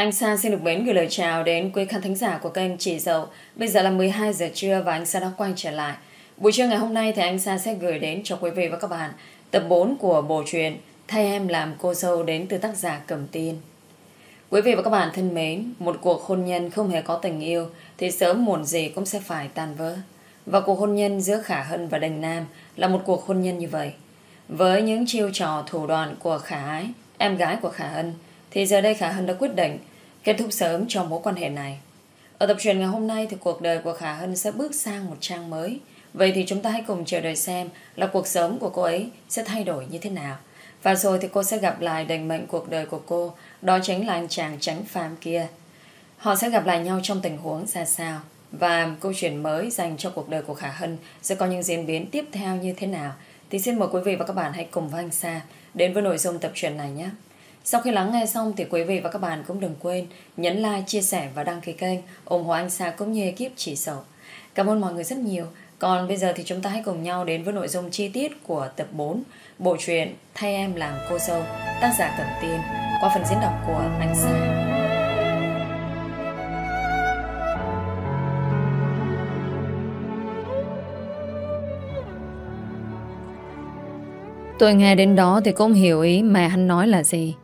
Anh Sa xin được mến gửi lời chào đến quý khán thính giả của kênh Chị Dậu. Bây giờ là 12 giờ trưa và anh Sa đã quay trở lại. Buổi trưa ngày hôm nay thì anh Sa sẽ gửi đến cho quý vị và các bạn tập 4 của bộ truyện Thay em làm cô dâu đến từ tác giả Cẩm Tiên. Quý vị và các bạn thân mến, một cuộc hôn nhân không hề có tình yêu thì sớm muộn gì cũng sẽ phải tan vỡ. Và cuộc hôn nhân giữa Khả Hân và Đành Nam là một cuộc hôn nhân như vậy. Với những chiêu trò thủ đoạn của Khả Ái, em gái của Khả Hân, thì giờ đây Khả Hân đã quyết định kết thúc sớm cho mối quan hệ này. Ở tập truyện ngày hôm nay thì cuộc đời của Khả Hân sẽ bước sang một trang mới. Vậy thì chúng ta hãy cùng chờ đợi xem là cuộc sống của cô ấy sẽ thay đổi như thế nào. Và rồi thì cô sẽ gặp lại định mệnh cuộc đời của cô, đó chính là anh chàng trắng phàm kia. Họ sẽ gặp lại nhau trong tình huống ra sao. Và câu chuyện mới dành cho cuộc đời của Khả Hân sẽ có những diễn biến tiếp theo như thế nào. Thì xin mời quý vị và các bạn hãy cùng với anh Sa đến với nội dung tập truyện này nhé. Sau khi lắng nghe xong thì quý vị và các bạn cũng đừng quên nhấn like, chia sẻ và đăng ký kênh ủng hộ anh Sa cũng như ekip chỉ sổ. Cảm ơn mọi người rất nhiều. Còn bây giờ thì chúng ta hãy cùng nhau đến với nội dung chi tiết của tập 4 Bộ truyện Thay em làm cô dâu tác giả Cẩm Tiên qua phần diễn đọc của anh Sa. Tôi nghe đến đó thì cũng hiểu ý mẹ hắn nói là gì.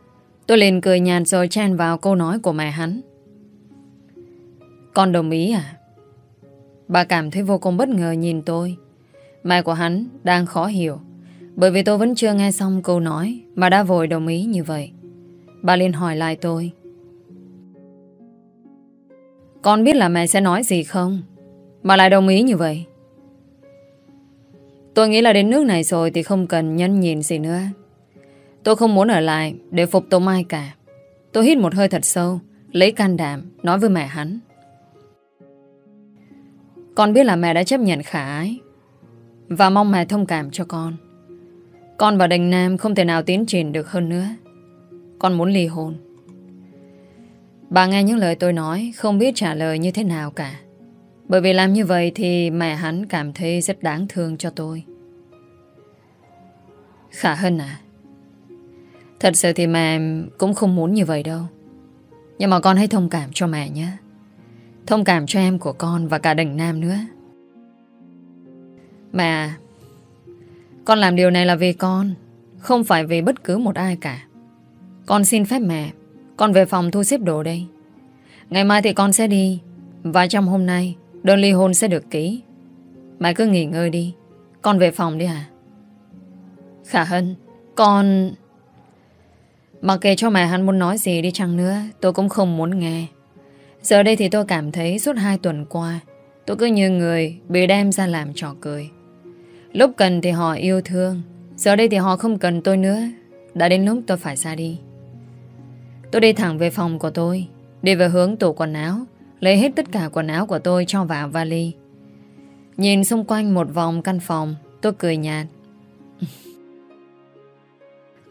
Tôi liền cười nhạt rồi chen vào câu nói của mẹ hắn. Con đồng ý à? Bà cảm thấy vô cùng bất ngờ nhìn tôi. Mẹ của hắn đang khó hiểu. Bởi vì tôi vẫn chưa nghe xong câu nói mà đã vội đồng ý như vậy. Bà liền hỏi lại tôi. Con biết là mẹ sẽ nói gì không? Mà lại đồng ý như vậy. Tôi nghĩ là đến nước này rồi thì không cần nhân nhìn gì nữa. Tôi không muốn ở lại để phục tùng ai cả. Tôi hít một hơi thật sâu, lấy can đảm, nói với mẹ hắn. Con biết là mẹ đã chấp nhận khả ái và mong mẹ thông cảm cho con. Con và Đình Nam không thể nào tiến triển được hơn nữa. Con muốn ly hôn. Bà nghe những lời tôi nói không biết trả lời như thế nào cả. Bởi vì làm như vậy thì mẹ hắn cảm thấy rất đáng thương cho tôi. Khả Hân à Thật sự thì mẹ cũng không muốn như vậy đâu. Nhưng mà con hãy thông cảm cho mẹ nhé. Thông cảm cho em của con và cả đỉnh Nam nữa. Mẹ, Con làm điều này là vì con, Không phải vì bất cứ một ai cả. Con xin phép mẹ, Con về phòng thu xếp đồ đây. Ngày mai thì con sẽ đi, Và trong hôm nay, Đơn ly hôn sẽ được ký. Mẹ cứ nghỉ ngơi đi, Con về phòng đi à Khả Hân, Con Mặc kệ cho mẹ hắn muốn nói gì đi chăng nữa, Tôi cũng không muốn nghe. Giờ đây thì tôi cảm thấy suốt hai tuần qua, Tôi cứ như người bị đem ra làm trò cười. Lúc cần thì họ yêu thương, Giờ đây thì họ không cần tôi nữa. Đã đến lúc tôi phải ra đi. Tôi đi thẳng về phòng của tôi, Đi về hướng tủ quần áo, Lấy hết tất cả quần áo của tôi cho vào vali. Nhìn xung quanh một vòng căn phòng, Tôi cười nhạt.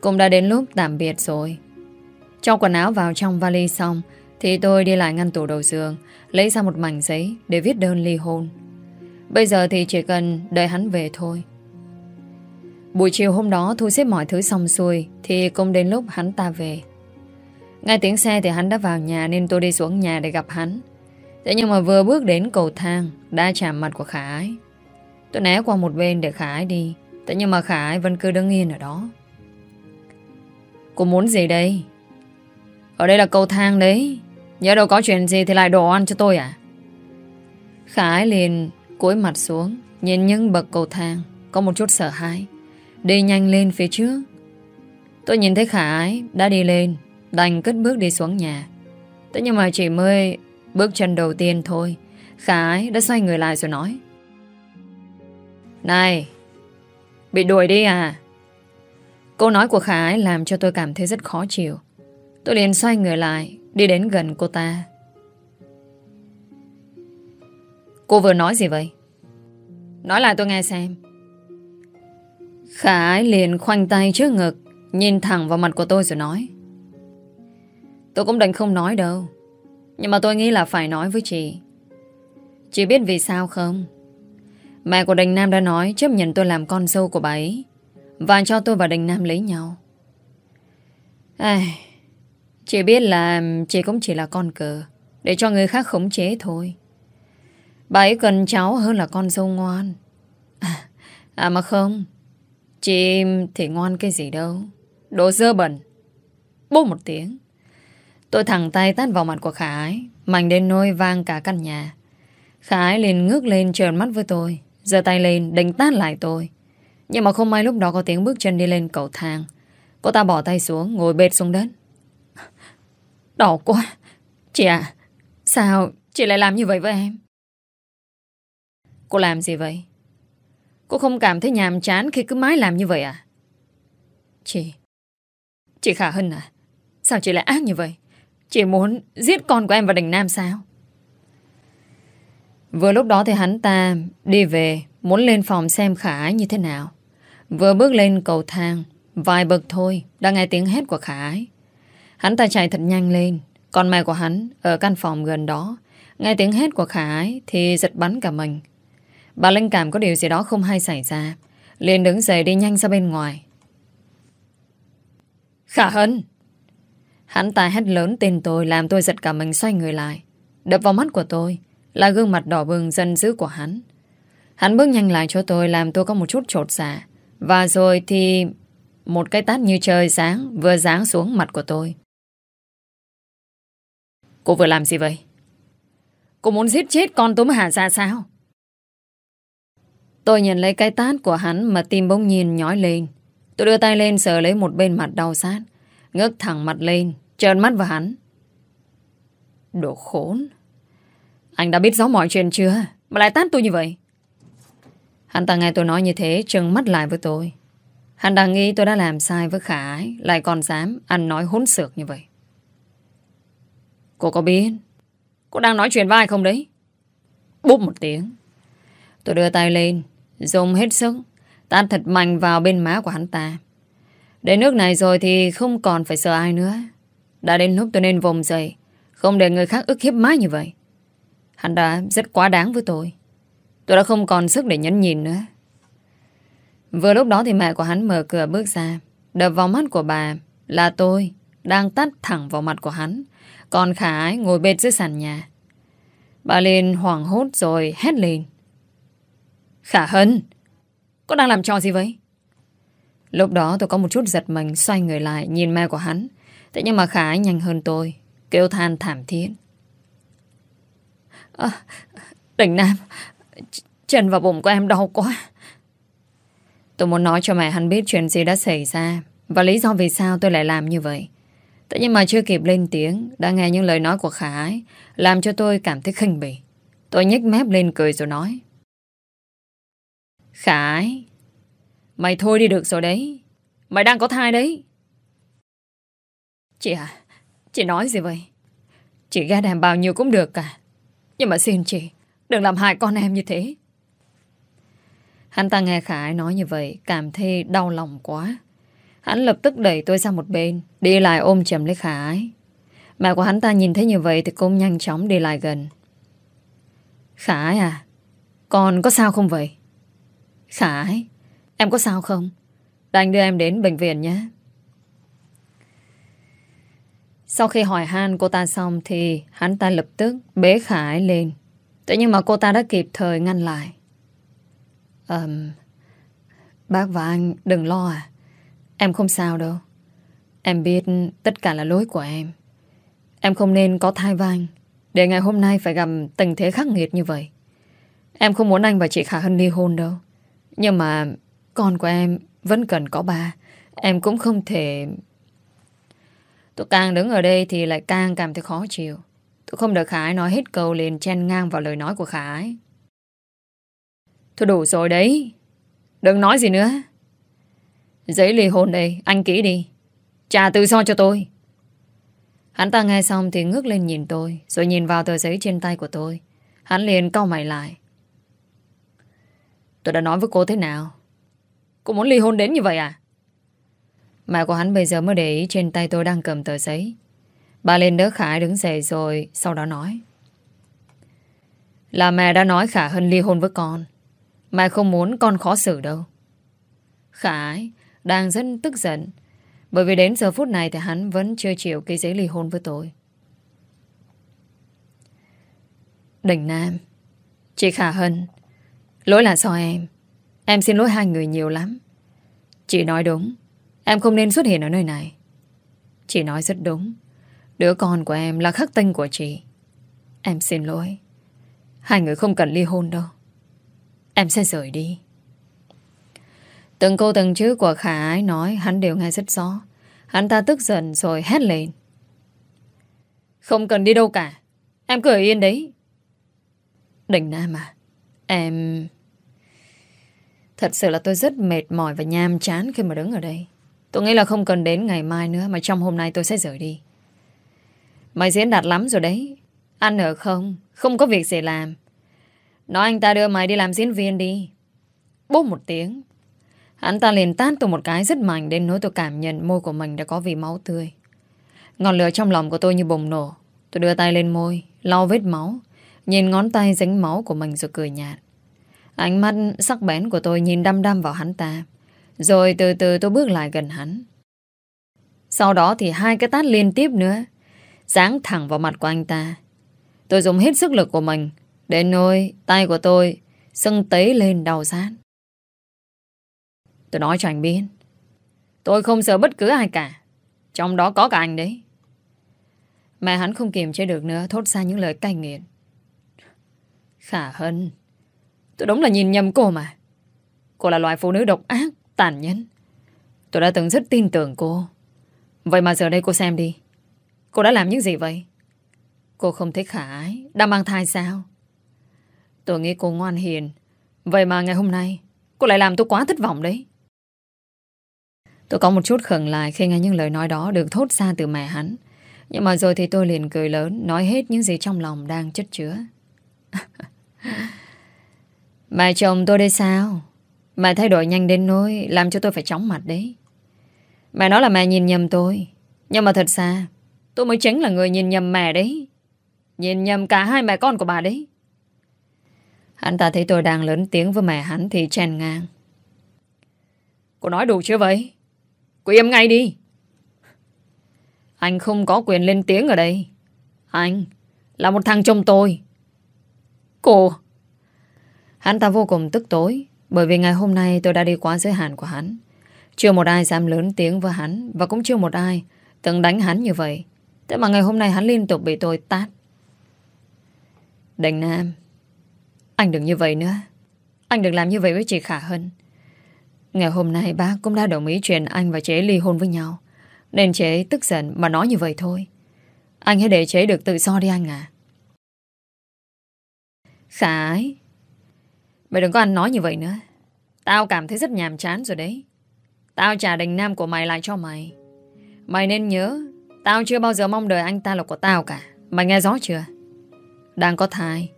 Cũng đã đến lúc tạm biệt rồi. Cho quần áo vào trong vali xong, Thì tôi đi lại ngăn tủ đầu giường, Lấy ra một mảnh giấy Để viết đơn ly hôn. Bây giờ thì chỉ cần đợi hắn về thôi. Buổi chiều hôm đó Thu xếp mọi thứ xong xuôi, Thì cũng đến lúc hắn ta về. Ngay tiếng xe thì hắn đã vào nhà Nên tôi đi xuống nhà để gặp hắn. Thế nhưng mà vừa bước đến cầu thang, Đã chạm mặt của Khả Ái. Tôi né qua một bên để Khả Ái đi, Thế nhưng mà Khả Ái vẫn cứ đứng yên ở đó. Cô muốn gì đây? Ở đây là cầu thang đấy. Nhớ đâu có chuyện gì thì lại đồ ăn cho tôi à? Khả ái liền cúi mặt xuống, Nhìn những bậc cầu thang, Có một chút sợ hãi. Đi nhanh lên phía trước. Tôi nhìn thấy khả ái đã đi lên, Đành cất bước đi xuống nhà. Thế nhưng mà chỉ mới bước chân đầu tiên thôi, Khả ái đã xoay người lại rồi nói. Này, Bị đuổi đi à? Câu nói của Khả Ái làm cho tôi cảm thấy rất khó chịu. Tôi liền xoay người lại, đi đến gần cô ta. Cô vừa nói gì vậy? Nói lại tôi nghe xem. Khả Ái liền khoanh tay trước ngực, nhìn thẳng vào mặt của tôi rồi nói. Tôi cũng định không nói đâu. Nhưng mà tôi nghĩ là phải nói với chị. Chị biết vì sao không? Mẹ của Đình Nam đã nói chấp nhận tôi làm con dâu của bà ấy. Và cho tôi và Đình Nam lấy nhau. Ai... Chị biết là chị cũng chỉ là con cờ Để cho người khác khống chế thôi. Bà ấy cần cháu hơn là con dâu ngoan. À, à mà không Chị thì ngoan cái gì đâu. Đồ dơ bẩn. Bố một tiếng. Tôi thẳng tay tát vào mặt của Khả ái Mạnh đến nôi vang cả căn nhà. Khả ái liền ngước lên trợn mắt với tôi giơ tay lên đánh tát lại tôi. Nhưng mà không may lúc đó có tiếng bước chân đi lên cầu thang. Cô ta bỏ tay xuống, Ngồi bệt xuống đất. Đỏ quá. Chị à Sao chị lại làm như vậy với em? Cô làm gì vậy? Cô không cảm thấy nhàm chán Khi cứ mãi làm như vậy à? Chị Chị Khả Hân à? Sao chị lại ác như vậy? Chị muốn giết con của em và đình Nam sao? Vừa lúc đó thì hắn ta đi về, Muốn lên phòng xem Khả như thế nào. Vừa bước lên cầu thang, Vài bậc thôi, Đã nghe tiếng hét của Khả ái. Hắn ta chạy thật nhanh lên, Còn mẹ của hắn ở căn phòng gần đó. Nghe tiếng hét của Khả ái Thì giật bắn cả mình. Bà Linh cảm có điều gì đó không hay xảy ra, liền đứng dậy đi nhanh ra bên ngoài. Khả Hân! Hắn ta hét lớn tên tôi, Làm tôi giật cả mình xoay người lại. Đập vào mắt của tôi, Là gương mặt đỏ bừng dân dữ của hắn. Hắn bước nhanh lại cho tôi, Làm tôi có một chút trột dạ. Và rồi thì Một cái tát như trời sáng Vừa giáng xuống mặt của tôi. Cô vừa làm gì vậy? Cô muốn giết chết con Tống Hà ra sao? Tôi nhận lấy cái tát của hắn Mà tim bỗng nhiên nhói lên. Tôi đưa tay lên sờ lấy một bên mặt đau sát Ngước thẳng mặt lên, Trợn mắt vào hắn. Đồ khốn! Anh đã biết rõ mọi chuyện chưa? Mà lại tát tôi như vậy. Hắn ta nghe tôi nói như thế, Trừng mắt lại với tôi. Hắn đang nghĩ tôi đã làm sai với khả ái, Lại còn dám ăn nói hỗn xược như vậy. Cô có biết, Cô đang nói chuyện với ai không đấy? Búp một tiếng. Tôi đưa tay lên, Dùng hết sức, Tát thật mạnh vào bên má của hắn ta. Đến nước này rồi thì không còn phải sợ ai nữa. Đã đến lúc tôi nên vùng dậy, Không để người khác ức hiếp mãi như vậy. Hắn đã rất quá đáng với tôi. Tôi đã không còn sức để nhấn nhìn nữa. Vừa lúc đó thì mẹ của hắn mở cửa bước ra. Đập vào mắt của bà Là tôi Đang tắt thẳng vào mặt của hắn Còn khả ái ngồi bệt dưới sàn nhà. Bà lên hoảng hốt rồi hét lên. Khả Hân Có đang làm trò gì vậy? Lúc đó tôi có một chút giật mình Xoay người lại nhìn mẹ của hắn. Thế nhưng mà Khả nhanh hơn tôi Kêu than thảm thiết. À, Đình Nam Chân và bụng của em đau quá. Tôi muốn nói cho mẹ hắn biết Chuyện gì đã xảy ra Và lý do vì sao tôi lại làm như vậy. Thế nhưng mà chưa kịp lên tiếng, Đã nghe những lời nói của Khả ái, Làm cho tôi cảm thấy khinh bỉ. Tôi nhếch mép lên cười rồi nói. Khả ái, Mày thôi đi được rồi đấy. Mày đang có thai đấy. Chị à Chị nói gì vậy? Chị ghét em bao nhiêu cũng được cả. Nhưng mà xin chị Đừng làm hại con em như thế. Hắn ta nghe Khải nói như vậy, Cảm thấy đau lòng quá. Hắn lập tức đẩy tôi sang một bên, Đi lại ôm chầm lấy Khải Mẹ của hắn ta nhìn thấy như vậy Thì cũng nhanh chóng đi lại gần. Khải à Con có sao không vậy? Khải Em có sao không? Đành đưa em đến bệnh viện nhé. Sau khi hỏi han cô ta xong Thì hắn ta lập tức bế Khải lên. Thế nhưng mà cô ta đã kịp thời ngăn lại. Um, Bác và anh đừng lo à. Em không sao đâu. Em biết tất cả là lỗi của em. Em không nên có thai vang Để ngày hôm nay phải gặp tình thế khắc nghiệt như vậy. Em không muốn anh và chị Khả Hân ly hôn đâu. Nhưng mà con của em vẫn cần có ba. Em cũng không thể Tôi càng đứng ở đây Thì lại càng cảm thấy khó chịu. Tôi không được Khải nói hết câu liền chen ngang vào lời nói của Khải Thôi đủ rồi đấy. Đừng nói gì nữa. Giấy ly hôn đây, Anh kỹ đi. Trả tự do cho tôi. Hắn ta nghe xong thì ngước lên nhìn tôi, Rồi nhìn vào tờ giấy trên tay của tôi. Hắn liền cau mày lại. Tôi đã nói với cô thế nào? Cô muốn ly hôn đến như vậy à? Mẹ của hắn bây giờ mới để ý Trên tay tôi đang cầm tờ giấy. Bà lên đỡ Khải đứng dậy rồi Sau đó nói. Là mẹ đã nói Khả Hân ly hôn với con. Mẹ không muốn con khó xử đâu. Khải đang rất tức giận. Bởi vì đến giờ phút này thì hắn vẫn chưa chịu cái giấy ly hôn với tôi. Đình Nam, Chị Khả Hân, Lỗi là do em. Em xin lỗi hai người nhiều lắm. Chị nói đúng, Em không nên xuất hiện ở nơi này. Chị nói rất đúng. Đứa con của em là khắc tinh của chị. Em xin lỗi. Hai người không cần ly hôn đâu. Em sẽ rời đi. Từng câu từng chữ của Khả Ái nói, Hắn đều nghe rất rõ. Hắn ta tức giận rồi hét lên. Không cần đi đâu cả. Em cứ ở yên đấy. Đình Nam à Em... Thật sự là tôi rất mệt mỏi và nham chán khi mà đứng ở đây. Tôi nghĩ là không cần đến ngày mai nữa mà trong hôm nay tôi sẽ rời đi. Mày diễn đạt lắm rồi đấy. Ăn ở không? Không có việc gì làm. Nói anh ta đưa mày đi làm diễn viên đi. Bố một tiếng. Hắn ta liền tát tôi một cái rất mạnh đến nỗi tôi cảm nhận môi của mình đã có vị máu tươi. Ngọn lửa trong lòng của tôi như bùng nổ. Tôi đưa tay lên môi, lau vết máu, nhìn ngón tay dính máu của mình rồi cười nhạt. Ánh mắt sắc bén của tôi nhìn đăm đăm vào hắn ta. Rồi từ từ tôi bước lại gần hắn. Sau đó thì hai cái tát liên tiếp nữa Giáng thẳng vào mặt của anh ta. Tôi dùng hết sức lực của mình Để nôi tay của tôi Sưng tấy lên đau rát. Tôi nói cho anh biết Tôi không sợ bất cứ ai cả Trong đó có cả anh đấy. Mẹ hắn không kiềm chế được nữa Thốt ra những lời cay nghiệt. Khả Hân Tôi đúng là nhìn nhầm cô mà. Cô là loại phụ nữ độc ác, tàn nhẫn. Tôi đã từng rất tin tưởng cô. Vậy mà giờ đây cô xem đi Cô đã làm những gì vậy? Cô không thích khả ái. Đang mang thai sao? Tôi nghĩ cô ngoan hiền. Vậy mà ngày hôm nay, Cô lại làm tôi quá thất vọng đấy. Tôi có một chút khẩn lại Khi nghe những lời nói đó được thốt ra từ mẹ hắn. Nhưng mà rồi thì tôi liền cười lớn, Nói hết những gì trong lòng đang chất chứa. Mẹ chồng tôi đây sao? Mẹ thay đổi nhanh đến nỗi Làm cho tôi phải chóng mặt đấy. Mẹ nói là mẹ nhìn nhầm tôi. Nhưng mà thật ra Tôi mới chính là người nhìn nhầm mẹ đấy. Nhìn nhầm cả hai mẹ con của bà đấy. Hắn ta thấy tôi đang lớn tiếng với mẹ hắn Thì chèn ngang. Cô nói đủ chưa vậy? Cô im ngay đi. Anh không có quyền lên tiếng ở đây. Anh Là một thằng chồng tôi. Cô. Hắn ta vô cùng tức tối, Bởi vì ngày hôm nay tôi đã đi quá giới hạn của hắn. Chưa một ai dám lớn tiếng với hắn Và cũng chưa một ai từng đánh hắn như vậy. Thế mà ngày hôm nay hắn liên tục bị tôi tát. Đành Nam, Anh đừng như vậy nữa. Anh đừng làm như vậy với chị Khả Hân. Ngày hôm nay bác cũng đã đồng ý chuyện anh và chế ly hôn với nhau. Nên chế tức giận mà nói như vậy thôi. Anh hãy để chế được tự do đi anh à Khả ấy Mày đừng có ăn nói như vậy nữa. Tao cảm thấy rất nhàm chán rồi đấy. Tao trả đình nam của mày lại cho mày. Mày nên nhớ Tao chưa bao giờ mong đợi anh ta là của tao cả. Mày nghe rõ chưa? Đang có thai.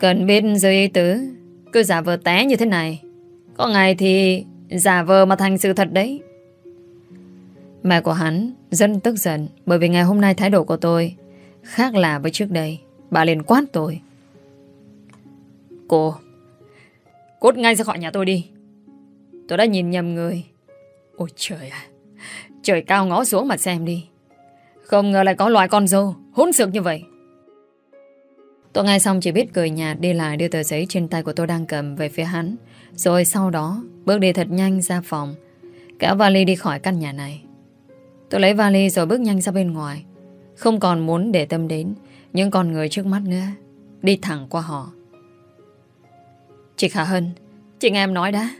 Cần biết giới ý tứ. Cứ giả vờ té như thế này. Có ngày thì giả vờ mà thành sự thật đấy. Mẹ của hắn rất tức giận Bởi vì ngày hôm nay thái độ của tôi Khác lạ với trước đây. Bà liền quát tôi. Cô, Cút ngay ra khỏi nhà tôi đi. Tôi đã nhìn nhầm người. Ôi trời à Trời cao ngó xuống mà xem đi. Không ngờ lại có loại con dâu, Hỗn xược như vậy. Tôi nghe xong chỉ biết cười nhạt Đi lại đưa tờ giấy trên tay của tôi đang cầm Về phía hắn. Rồi sau đó, bước đi thật nhanh ra phòng cả vali đi khỏi căn nhà này. Tôi lấy vali rồi bước nhanh ra bên ngoài. Không còn muốn để tâm đến Những con người trước mắt nữa. Đi thẳng qua họ. Chị Khả Hân, Chị nghe em nói đã.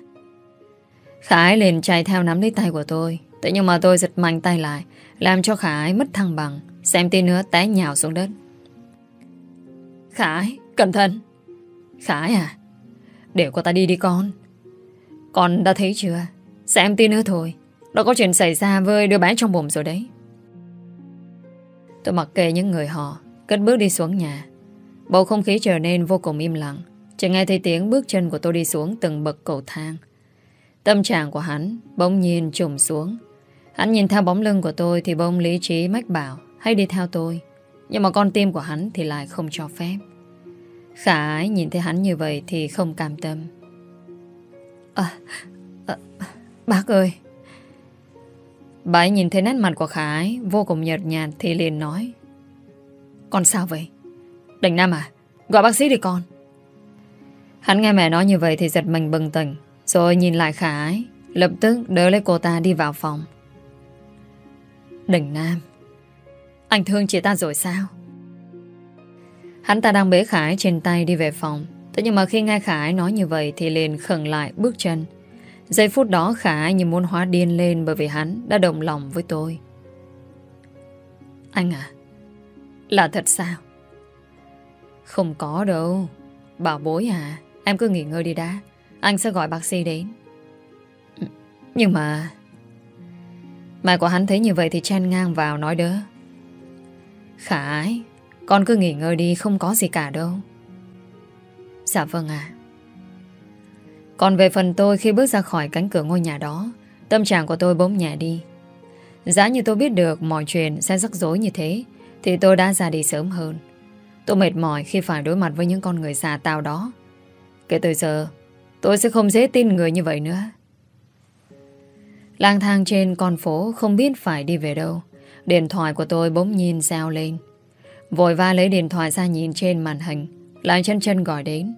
Khả liền chạy theo nắm lấy tay của tôi. Thế nhưng mà tôi giật mạnh tay lại Làm cho Khả ái mất thăng bằng Xem tin nữa té nhào xuống đất. Khả ái, cẩn thận! Khả ái à Để cô ta đi đi con. Con đã thấy chưa? Xem tin nữa thôi Đó có chuyện xảy ra với đứa bé trong bụng rồi đấy. Tôi mặc kệ những người họ Cất bước đi xuống nhà. Bầu không khí trở nên vô cùng im lặng chỉ nghe thấy tiếng bước chân của tôi đi xuống từng bậc cầu thang. Tâm trạng của hắn bỗng nhiên trùng xuống. Hắn nhìn theo bóng lưng của tôi thì bông lý trí mách bảo hãy đi theo tôi. Nhưng mà con tim của hắn thì lại không cho phép. Khả ái nhìn thấy hắn như vậy thì không cam tâm. À, à, bác ơi! Bà ấy nhìn thấy nét mặt của Khả ái Vô cùng nhợt nhạt thì liền nói Con sao vậy Đành Nam à Gọi bác sĩ đi con Hắn nghe mẹ nói như vậy thì giật mình bừng tỉnh Rồi nhìn lại Khả ái Lập tức đỡ lấy cô ta đi vào phòng Đình Nam. Anh thương chị ta rồi sao? Hắn ta đang bế Khải trên tay đi về phòng. Thế nhưng mà khi nghe Khải nói như vậy Thì liền khẩn lại, bước chân. Giây phút đó Khải như muốn hóa điên lên Bởi vì hắn đã đồng lòng với tôi. Anh à Là thật sao? Không có đâu. Bảo bối à Em cứ nghỉ ngơi đi đã. Anh sẽ gọi bác sĩ đến. Ừ, nhưng mà Mẹ của hắn thấy như vậy thì chen ngang vào nói đỡ Khải Con cứ nghỉ ngơi đi, không có gì cả đâu. Dạ vâng ạ. Còn về phần tôi, khi bước ra khỏi cánh cửa ngôi nhà đó, Tâm trạng của tôi bỗng nhẹ đi. Giá như tôi biết được mọi chuyện sẽ rắc rối như thế, Thì tôi đã ra đi sớm hơn. Tôi mệt mỏi khi phải đối mặt với những con người già tao đó. Kể từ giờ, Tôi sẽ không dễ tin người như vậy nữa. Lang thang trên con phố Không biết phải đi về đâu. Điện thoại của tôi bỗng nhìn reo lên. Vội va lấy điện thoại ra nhìn trên màn hình. Lại chân chân gọi đến.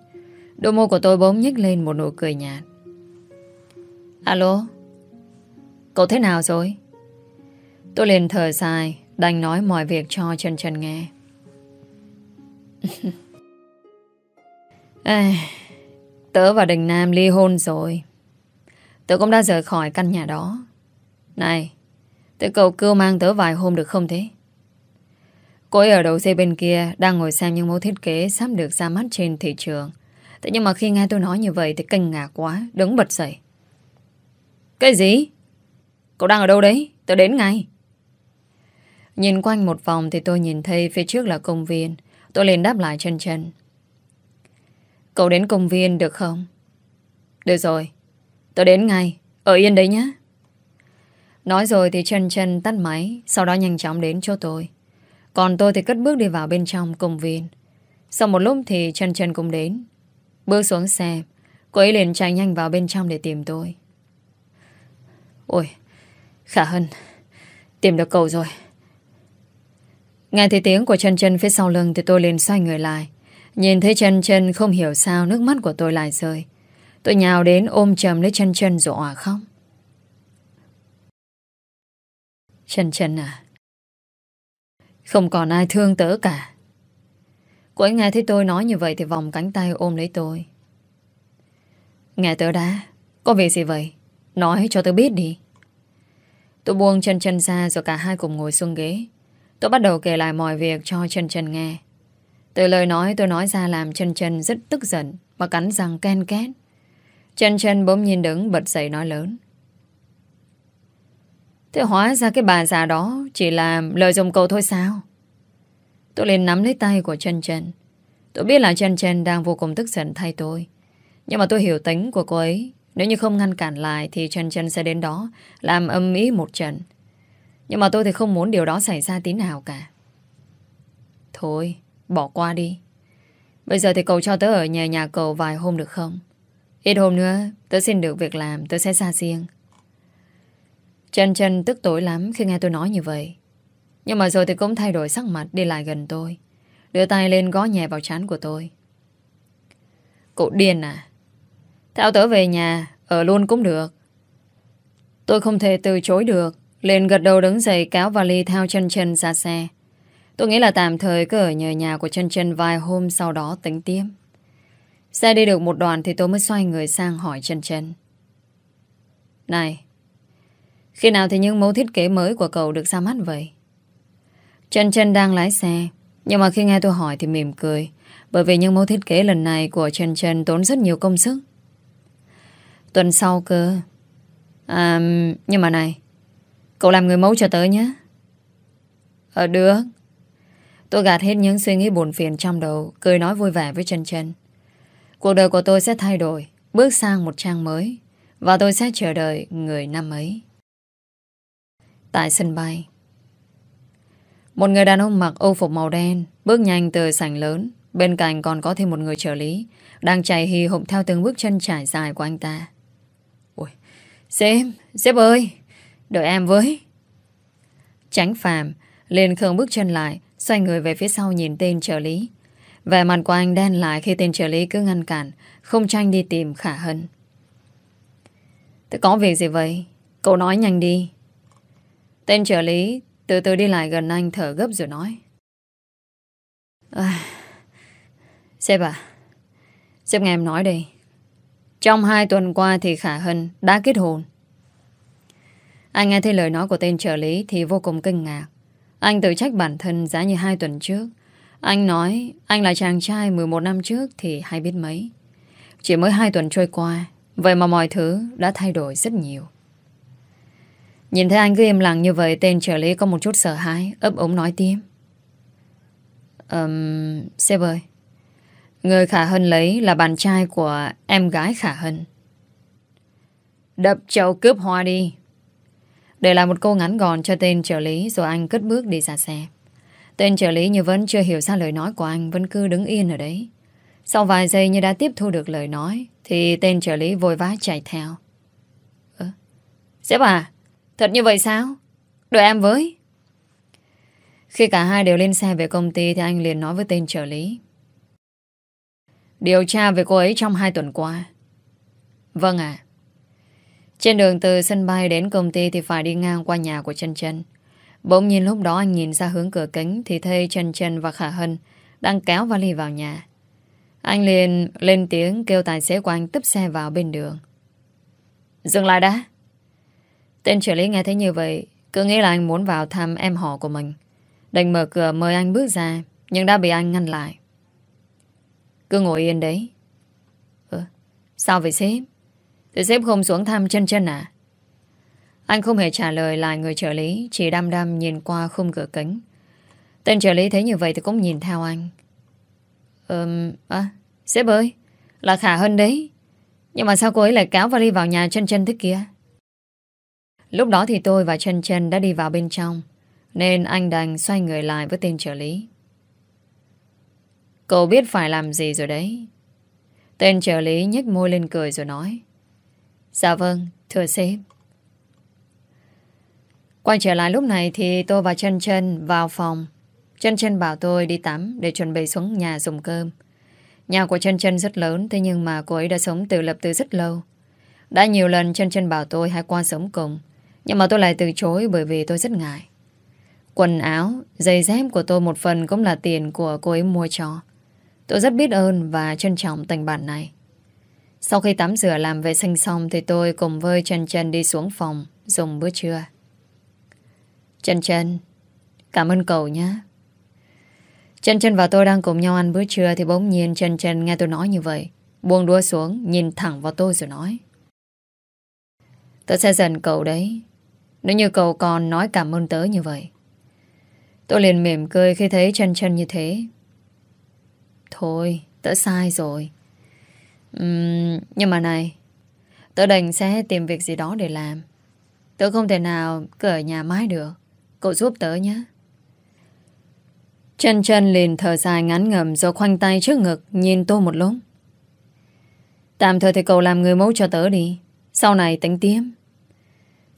Đôi môi của tôi bỗng nhếch lên một nụ cười nhạt. Alo Cậu thế nào rồi? Tôi liền thở dài Đành nói mọi việc cho chân chân nghe. À, Tớ và Đình Nam ly hôn rồi. Tớ cũng đã rời khỏi căn nhà đó. Này Tớ cầu cưu mang tớ vài hôm được không thế? Cô ấy ở đầu dây bên kia Đang ngồi xem những mẫu thiết kế Sắp được ra mắt trên thị trường. Thế nhưng mà khi nghe tôi nói như vậy Thì kinh ngạc quá, Đứng bật dậy. Cái gì? Cậu đang ở đâu đấy? Tớ đến ngay. Nhìn quanh một vòng thì tôi nhìn thấy phía trước là công viên. Tôi liền đáp lại chân chân. Cậu đến công viên được không? Được rồi tớ đến ngay. Ở yên đấy nhé. Nói rồi thì chân chân tắt máy, Sau đó nhanh chóng đến chỗ tôi. Còn tôi thì cất bước đi vào bên trong công viên. Sau một lúc thì chân chân cũng đến. Bước xuống xe, Cô ấy liền chạy nhanh vào bên trong để tìm tôi. Ôi, Khả Hân, Tìm được cậu rồi. Nghe thấy tiếng của chân chân phía sau lưng Thì tôi liền xoay người lại. Nhìn thấy chân chân không hiểu sao Nước mắt của tôi lại rơi. Tôi nhào đến ôm chầm lấy chân chân rồi òa khóc. Chân chân à Không còn ai thương tớ cả. Cô ấy nghe thấy tôi nói như vậy Thì vòng cánh tay ôm lấy tôi. Nghe tớ đã, Có việc gì vậy? Nói cho tớ biết đi. Tôi buông chân chân ra rồi cả hai cùng ngồi xuống ghế. Tôi bắt đầu kể lại mọi việc cho chân chân nghe. Từ lời nói tôi nói ra làm chân chân rất tức giận Và cắn răng ken két. Chân chân bỗng nhìn đứng, bật dậy nói lớn. Thế hóa ra cái bà già đó Chỉ là lời dùng cầu thôi sao? Tôi liền nắm lấy tay của chân chân Tôi biết là chân chân đang vô cùng tức giận thay tôi. Nhưng mà tôi hiểu tính của cô ấy. Nếu như không ngăn cản lại Thì chân chân sẽ đến đó, Làm âm ý một trận. Nhưng mà tôi thì không muốn điều đó xảy ra tí nào cả. Thôi, Bỏ qua đi. Bây giờ thì cậu cho tớ ở nhà nhà cậu vài hôm được không? Ít hôm nữa, Tớ xin được việc làm, Tớ sẽ ra riêng. Chân chân tức tối lắm khi nghe tôi nói như vậy. Nhưng mà rồi thì cũng thay đổi sắc mặt Đi lại gần tôi, Đưa tay lên gó nhẹ vào trán của tôi. Cậu điên à? Theo tớ về nhà, Ở luôn cũng được. Tôi không thể từ chối được Lên gật đầu đứng dậy kéo vali theo chân chân ra xe. Tôi nghĩ là tạm thời cứ ở nhờ nhà của chân chân vài hôm sau đó tính tiếp. Xe đi được một đoạn thì tôi mới xoay người sang hỏi chân chân. Này, khi nào thì những mẫu thiết kế mới của cậu được ra mắt vậy? Chân chân đang lái xe, nhưng mà khi nghe tôi hỏi thì mỉm cười, bởi vì những mẫu thiết kế lần này của chân chân tốn rất nhiều công sức. Tuần sau cơ. À, nhưng mà này, cậu làm người mẫu cho tớ nhé. Ờ được. Tôi gạt hết những suy nghĩ buồn phiền trong đầu, cười nói vui vẻ với chân chân. Cuộc đời của tôi sẽ thay đổi Bước sang một trang mới Và tôi sẽ chờ đợi người năm ấy. Tại sân bay Một người đàn ông mặc âu phục màu đen Bước nhanh từ sảnh lớn. Bên cạnh còn có thêm một người trợ lý Đang chạy hì hụm theo từng bước chân trải dài của anh ta. Ôi Sếp, sếp ơi Đợi em với. Tránh phàm liền khương bước chân lại Xoay người về phía sau nhìn tên trợ lý. Vẻ mặt của anh đen lại khi tên trợ lý cứ ngăn cản Không tranh đi tìm Khả Hân. Thế có việc gì vậy? Cậu nói nhanh đi. Tên trợ lý từ từ đi lại gần anh thở gấp rồi nói. À, Sếp à Sếp nghe em nói đây Trong hai tuần qua thì Khả Hân đã kết hôn. Anh nghe thấy lời nói của tên trợ lý Thì vô cùng kinh ngạc. Anh tự trách bản thân giá như hai tuần trước. Anh nói Anh là chàng trai 11 năm trước Thì hay biết mấy. Chỉ mới hai tuần trôi qua Vậy mà mọi thứ đã thay đổi rất nhiều. Nhìn thấy anh cứ im lặng như vậy Tên trợ lý có một chút sợ hãi ấp ống nói tiếp. Um, Sếp ơi Người Khả Hân lấy là bạn trai của em gái Khả Hân. Đập chậu cướp hoa đi. Để lại một câu ngắn gọn cho tên trợ lý Rồi anh cất bước đi ra xe. Tên trợ lý như vẫn chưa hiểu ra lời nói của anh, Vẫn cứ đứng yên ở đấy. Sau vài giây như đã tiếp thu được lời nói, Thì tên trợ lý vội vã chạy theo. Ơ, Sếp à Thật như vậy sao? Đợi em với. Khi cả hai đều lên xe về công ty Thì anh liền nói với tên trợ lý. Điều tra về cô ấy trong hai tuần qua. Vâng ạ. Trên đường từ sân bay đến công ty Thì phải đi ngang qua nhà của chân chân Bỗng nhiên lúc đó anh nhìn ra hướng cửa kính Thì thấy trần trần và Khả Hân Đang kéo vali vào nhà. Anh liền lên tiếng kêu tài xế của anh Tấp xe vào bên đường. Dừng lại đã. Tên trợ lý nghe thấy như vậy Cứ nghĩ là anh muốn vào thăm em họ của mình. Đành mở cửa mời anh bước ra Nhưng đã bị anh ngăn lại. Cứ ngồi yên đấy. Ừ, Sao vậy sếp? Thì sếp không xuống thăm chân chân à? Anh không hề trả lời lại người trợ lý Chỉ đăm đăm nhìn qua khung cửa kính. Tên trợ lý thấy như vậy Thì cũng nhìn theo anh. Ừm à, Sếp ơi Là Khả Hân đấy. Nhưng mà sao cô ấy lại kéo vali vào nhà chân chân thế kia? Lúc đó thì tôi và chân chân đã đi vào bên trong Nên anh đành xoay người lại với tên trợ lý. Cậu biết phải làm gì rồi đấy. Tên trợ lý nhếch môi lên cười rồi nói Dạ vâng, thưa sếp. Quay trở lại lúc này thì tôi và chân chân vào phòng Chân chân bảo tôi đi tắm để chuẩn bị xuống nhà dùng cơm Nhà của chân chân rất lớn Thế nhưng mà cô ấy đã sống tự lập từ rất lâu Đã nhiều lần chân chân bảo tôi hãy qua sống cùng nhưng mà tôi lại từ chối bởi vì tôi rất ngại. Quần áo, giày dép của tôi một phần cũng là tiền của cô ấy mua cho. Tôi rất biết ơn và trân trọng tình bạn này. Sau khi tắm rửa làm vệ sinh xong thì tôi cùng với chân chân đi xuống phòng dùng bữa trưa. Chân chân, cảm ơn cậu nhé. Chân chân và tôi đang cùng nhau ăn bữa trưa thì bỗng nhiên chân chân nghe tôi nói như vậy. Buông đua xuống, nhìn thẳng vào tôi rồi nói. Tớ sẽ dần cậu đấy. Nếu như cậu còn nói cảm ơn tớ như vậy Tôi liền mỉm cười khi thấy chân chân như thế Thôi Tớ sai rồi uhm, Nhưng mà này Tớ đành sẽ tìm việc gì đó để làm Tớ không thể nào cứ ở nhà mãi được Cậu giúp tớ nhé Chân chân liền thở dài ngắn ngầm Rồi khoanh tay trước ngực, Nhìn tôi một lúc Tạm thời thì cậu làm người mẫu cho tớ đi Sau này tính tiếp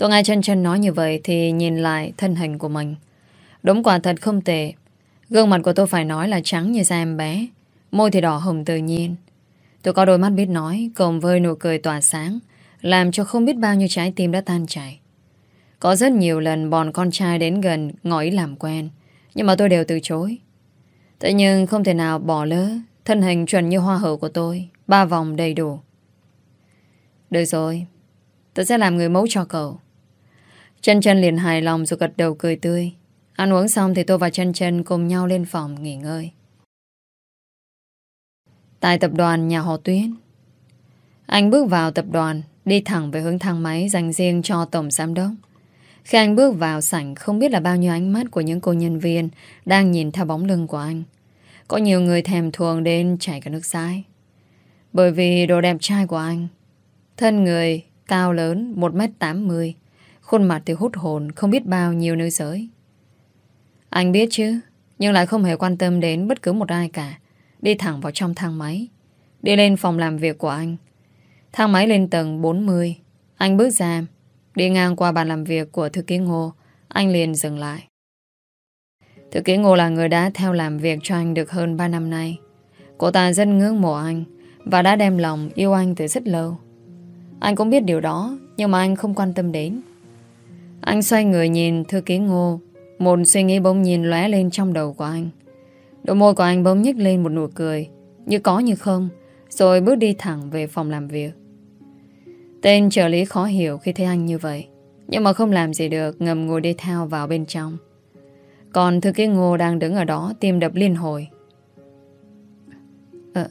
Tôi nghe chân chân nói như vậy thì nhìn lại thân hình của mình. Đúng quả thật không tệ. Gương mặt của tôi phải nói là trắng như da em bé. Môi thì đỏ hồng tự nhiên. Tôi có đôi mắt biết nói, cùng với nụ cười tỏa sáng, làm cho không biết bao nhiêu trái tim đã tan chảy. Có rất nhiều lần bọn con trai đến gần ngỏ ý làm quen nhưng mà tôi đều từ chối. Thế nhưng không thể nào bỏ lỡ thân hình chuẩn như hoa hậu của tôi ba vòng đầy đủ. Được rồi, tôi sẽ làm người mẫu cho cậu. Chân chân liền hài lòng rồi gật đầu cười tươi. Ăn uống xong thì tôi và chân chân cùng nhau lên phòng nghỉ ngơi. Tại tập đoàn nhà họ Tuyến. Anh bước vào tập đoàn, đi thẳng về hướng thang máy dành riêng cho tổng giám đốc. Khi anh bước vào sảnh, không biết là bao nhiêu ánh mắt của những cô nhân viên đang nhìn theo bóng lưng của anh. Có nhiều người thèm thuồng đến chảy cả nước dãi. Bởi vì đồ đẹp trai của anh. Thân người cao lớn 1m80 Khuôn mặt thì hút hồn, Không biết bao nhiêu nơi giới Anh biết chứ, Nhưng lại không hề quan tâm đến bất cứ một ai cả Đi thẳng vào trong thang máy, Đi lên phòng làm việc của anh Thang máy lên tầng 40 Anh bước ra Đi ngang qua bàn làm việc của thư ký Ngô, Anh liền dừng lại. Thư ký Ngô là người đã theo làm việc cho anh được hơn 3 năm nay. Cô ta rất ngưỡng mộ anh Và đã đem lòng yêu anh từ rất lâu. Anh cũng biết điều đó, Nhưng mà anh không quan tâm đến. Anh xoay người nhìn thư ký Ngô, Một suy nghĩ bỗng nhìn lóe lên trong đầu của anh. Đôi môi của anh bỗng nhích lên một nụ cười, Như có như không, Rồi bước đi thẳng về phòng làm việc. Tên trợ lý khó hiểu khi thấy anh như vậy Nhưng mà không làm gì được Ngầm ngồi đi theo vào bên trong. Còn thư ký ngô đang đứng ở đó Tim đập liên hồi. À,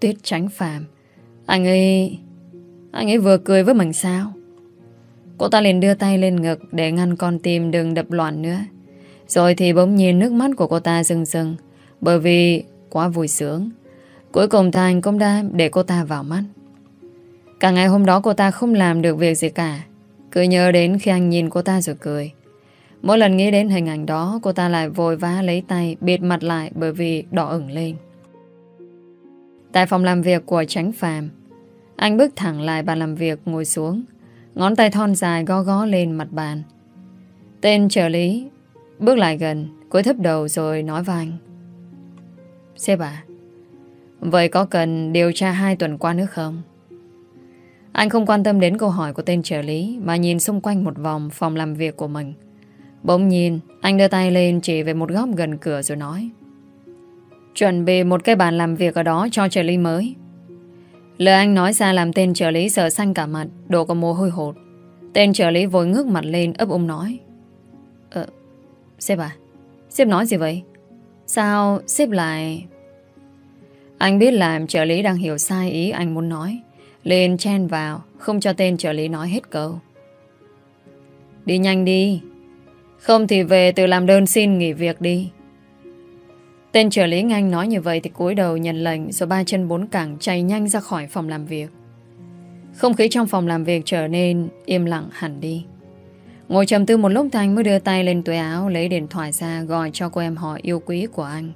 Tuyết tránh phàm Anh ấy Anh ấy vừa cười với mình sao? Cô ta liền đưa tay lên ngực Để ngăn con tim đừng đập loạn nữa. Rồi thì bỗng nhiên nước mắt của cô ta rừng rừng Bởi vì quá vui sướng. Cuối cùng Thành cũng đã để cô ta vào mắt. Cả ngày hôm đó cô ta không làm được việc gì cả. Cứ nhớ đến khi anh nhìn cô ta rồi cười. Mỗi lần nghĩ đến hình ảnh đó, Cô ta lại vội vã lấy tay Bịt mặt lại bởi vì đỏ ửng lên. Tại phòng làm việc của Tránh Phàm, Anh bước thẳng lại bàn làm việc Ngồi xuống, Ngón tay thon dài gó gó lên mặt bàn. Tên trợ lý Bước lại gần, cúi thấp đầu rồi nói với anh. Sếp à Vậy có cần điều tra hai tuần qua nữa không? Anh không quan tâm đến câu hỏi của tên trợ lý, Mà nhìn xung quanh một vòng phòng làm việc của mình. Bỗng nhìn Anh đưa tay lên chỉ về một góc gần cửa rồi nói, Chuẩn bị một cái bàn làm việc ở đó cho trợ lý mới. Lời anh nói ra làm tên trợ lý sợ xanh cả mặt, Đổ có mồ hôi hột. Tên trợ lý vội ngước mặt lên, ấp úng nói Ờ Sếp à Sếp nói gì vậy? Sao sếp lại Anh biết làm trợ lý đang hiểu sai ý anh muốn nói lên chen vào, Không cho tên trợ lý nói hết câu. Đi nhanh đi. Không thì về tự làm đơn xin nghỉ việc đi. Tên trợ lý nhanh nói như vậy Thì cúi đầu nhận lệnh, Rồi ba chân bốn cẳng chạy nhanh ra khỏi phòng làm việc. Không khí trong phòng làm việc trở nên Im lặng hẳn đi. Ngồi trầm tư một lúc Thanh mới đưa tay lên túi áo, Lấy điện thoại ra, gọi cho cô em họ yêu quý của anh.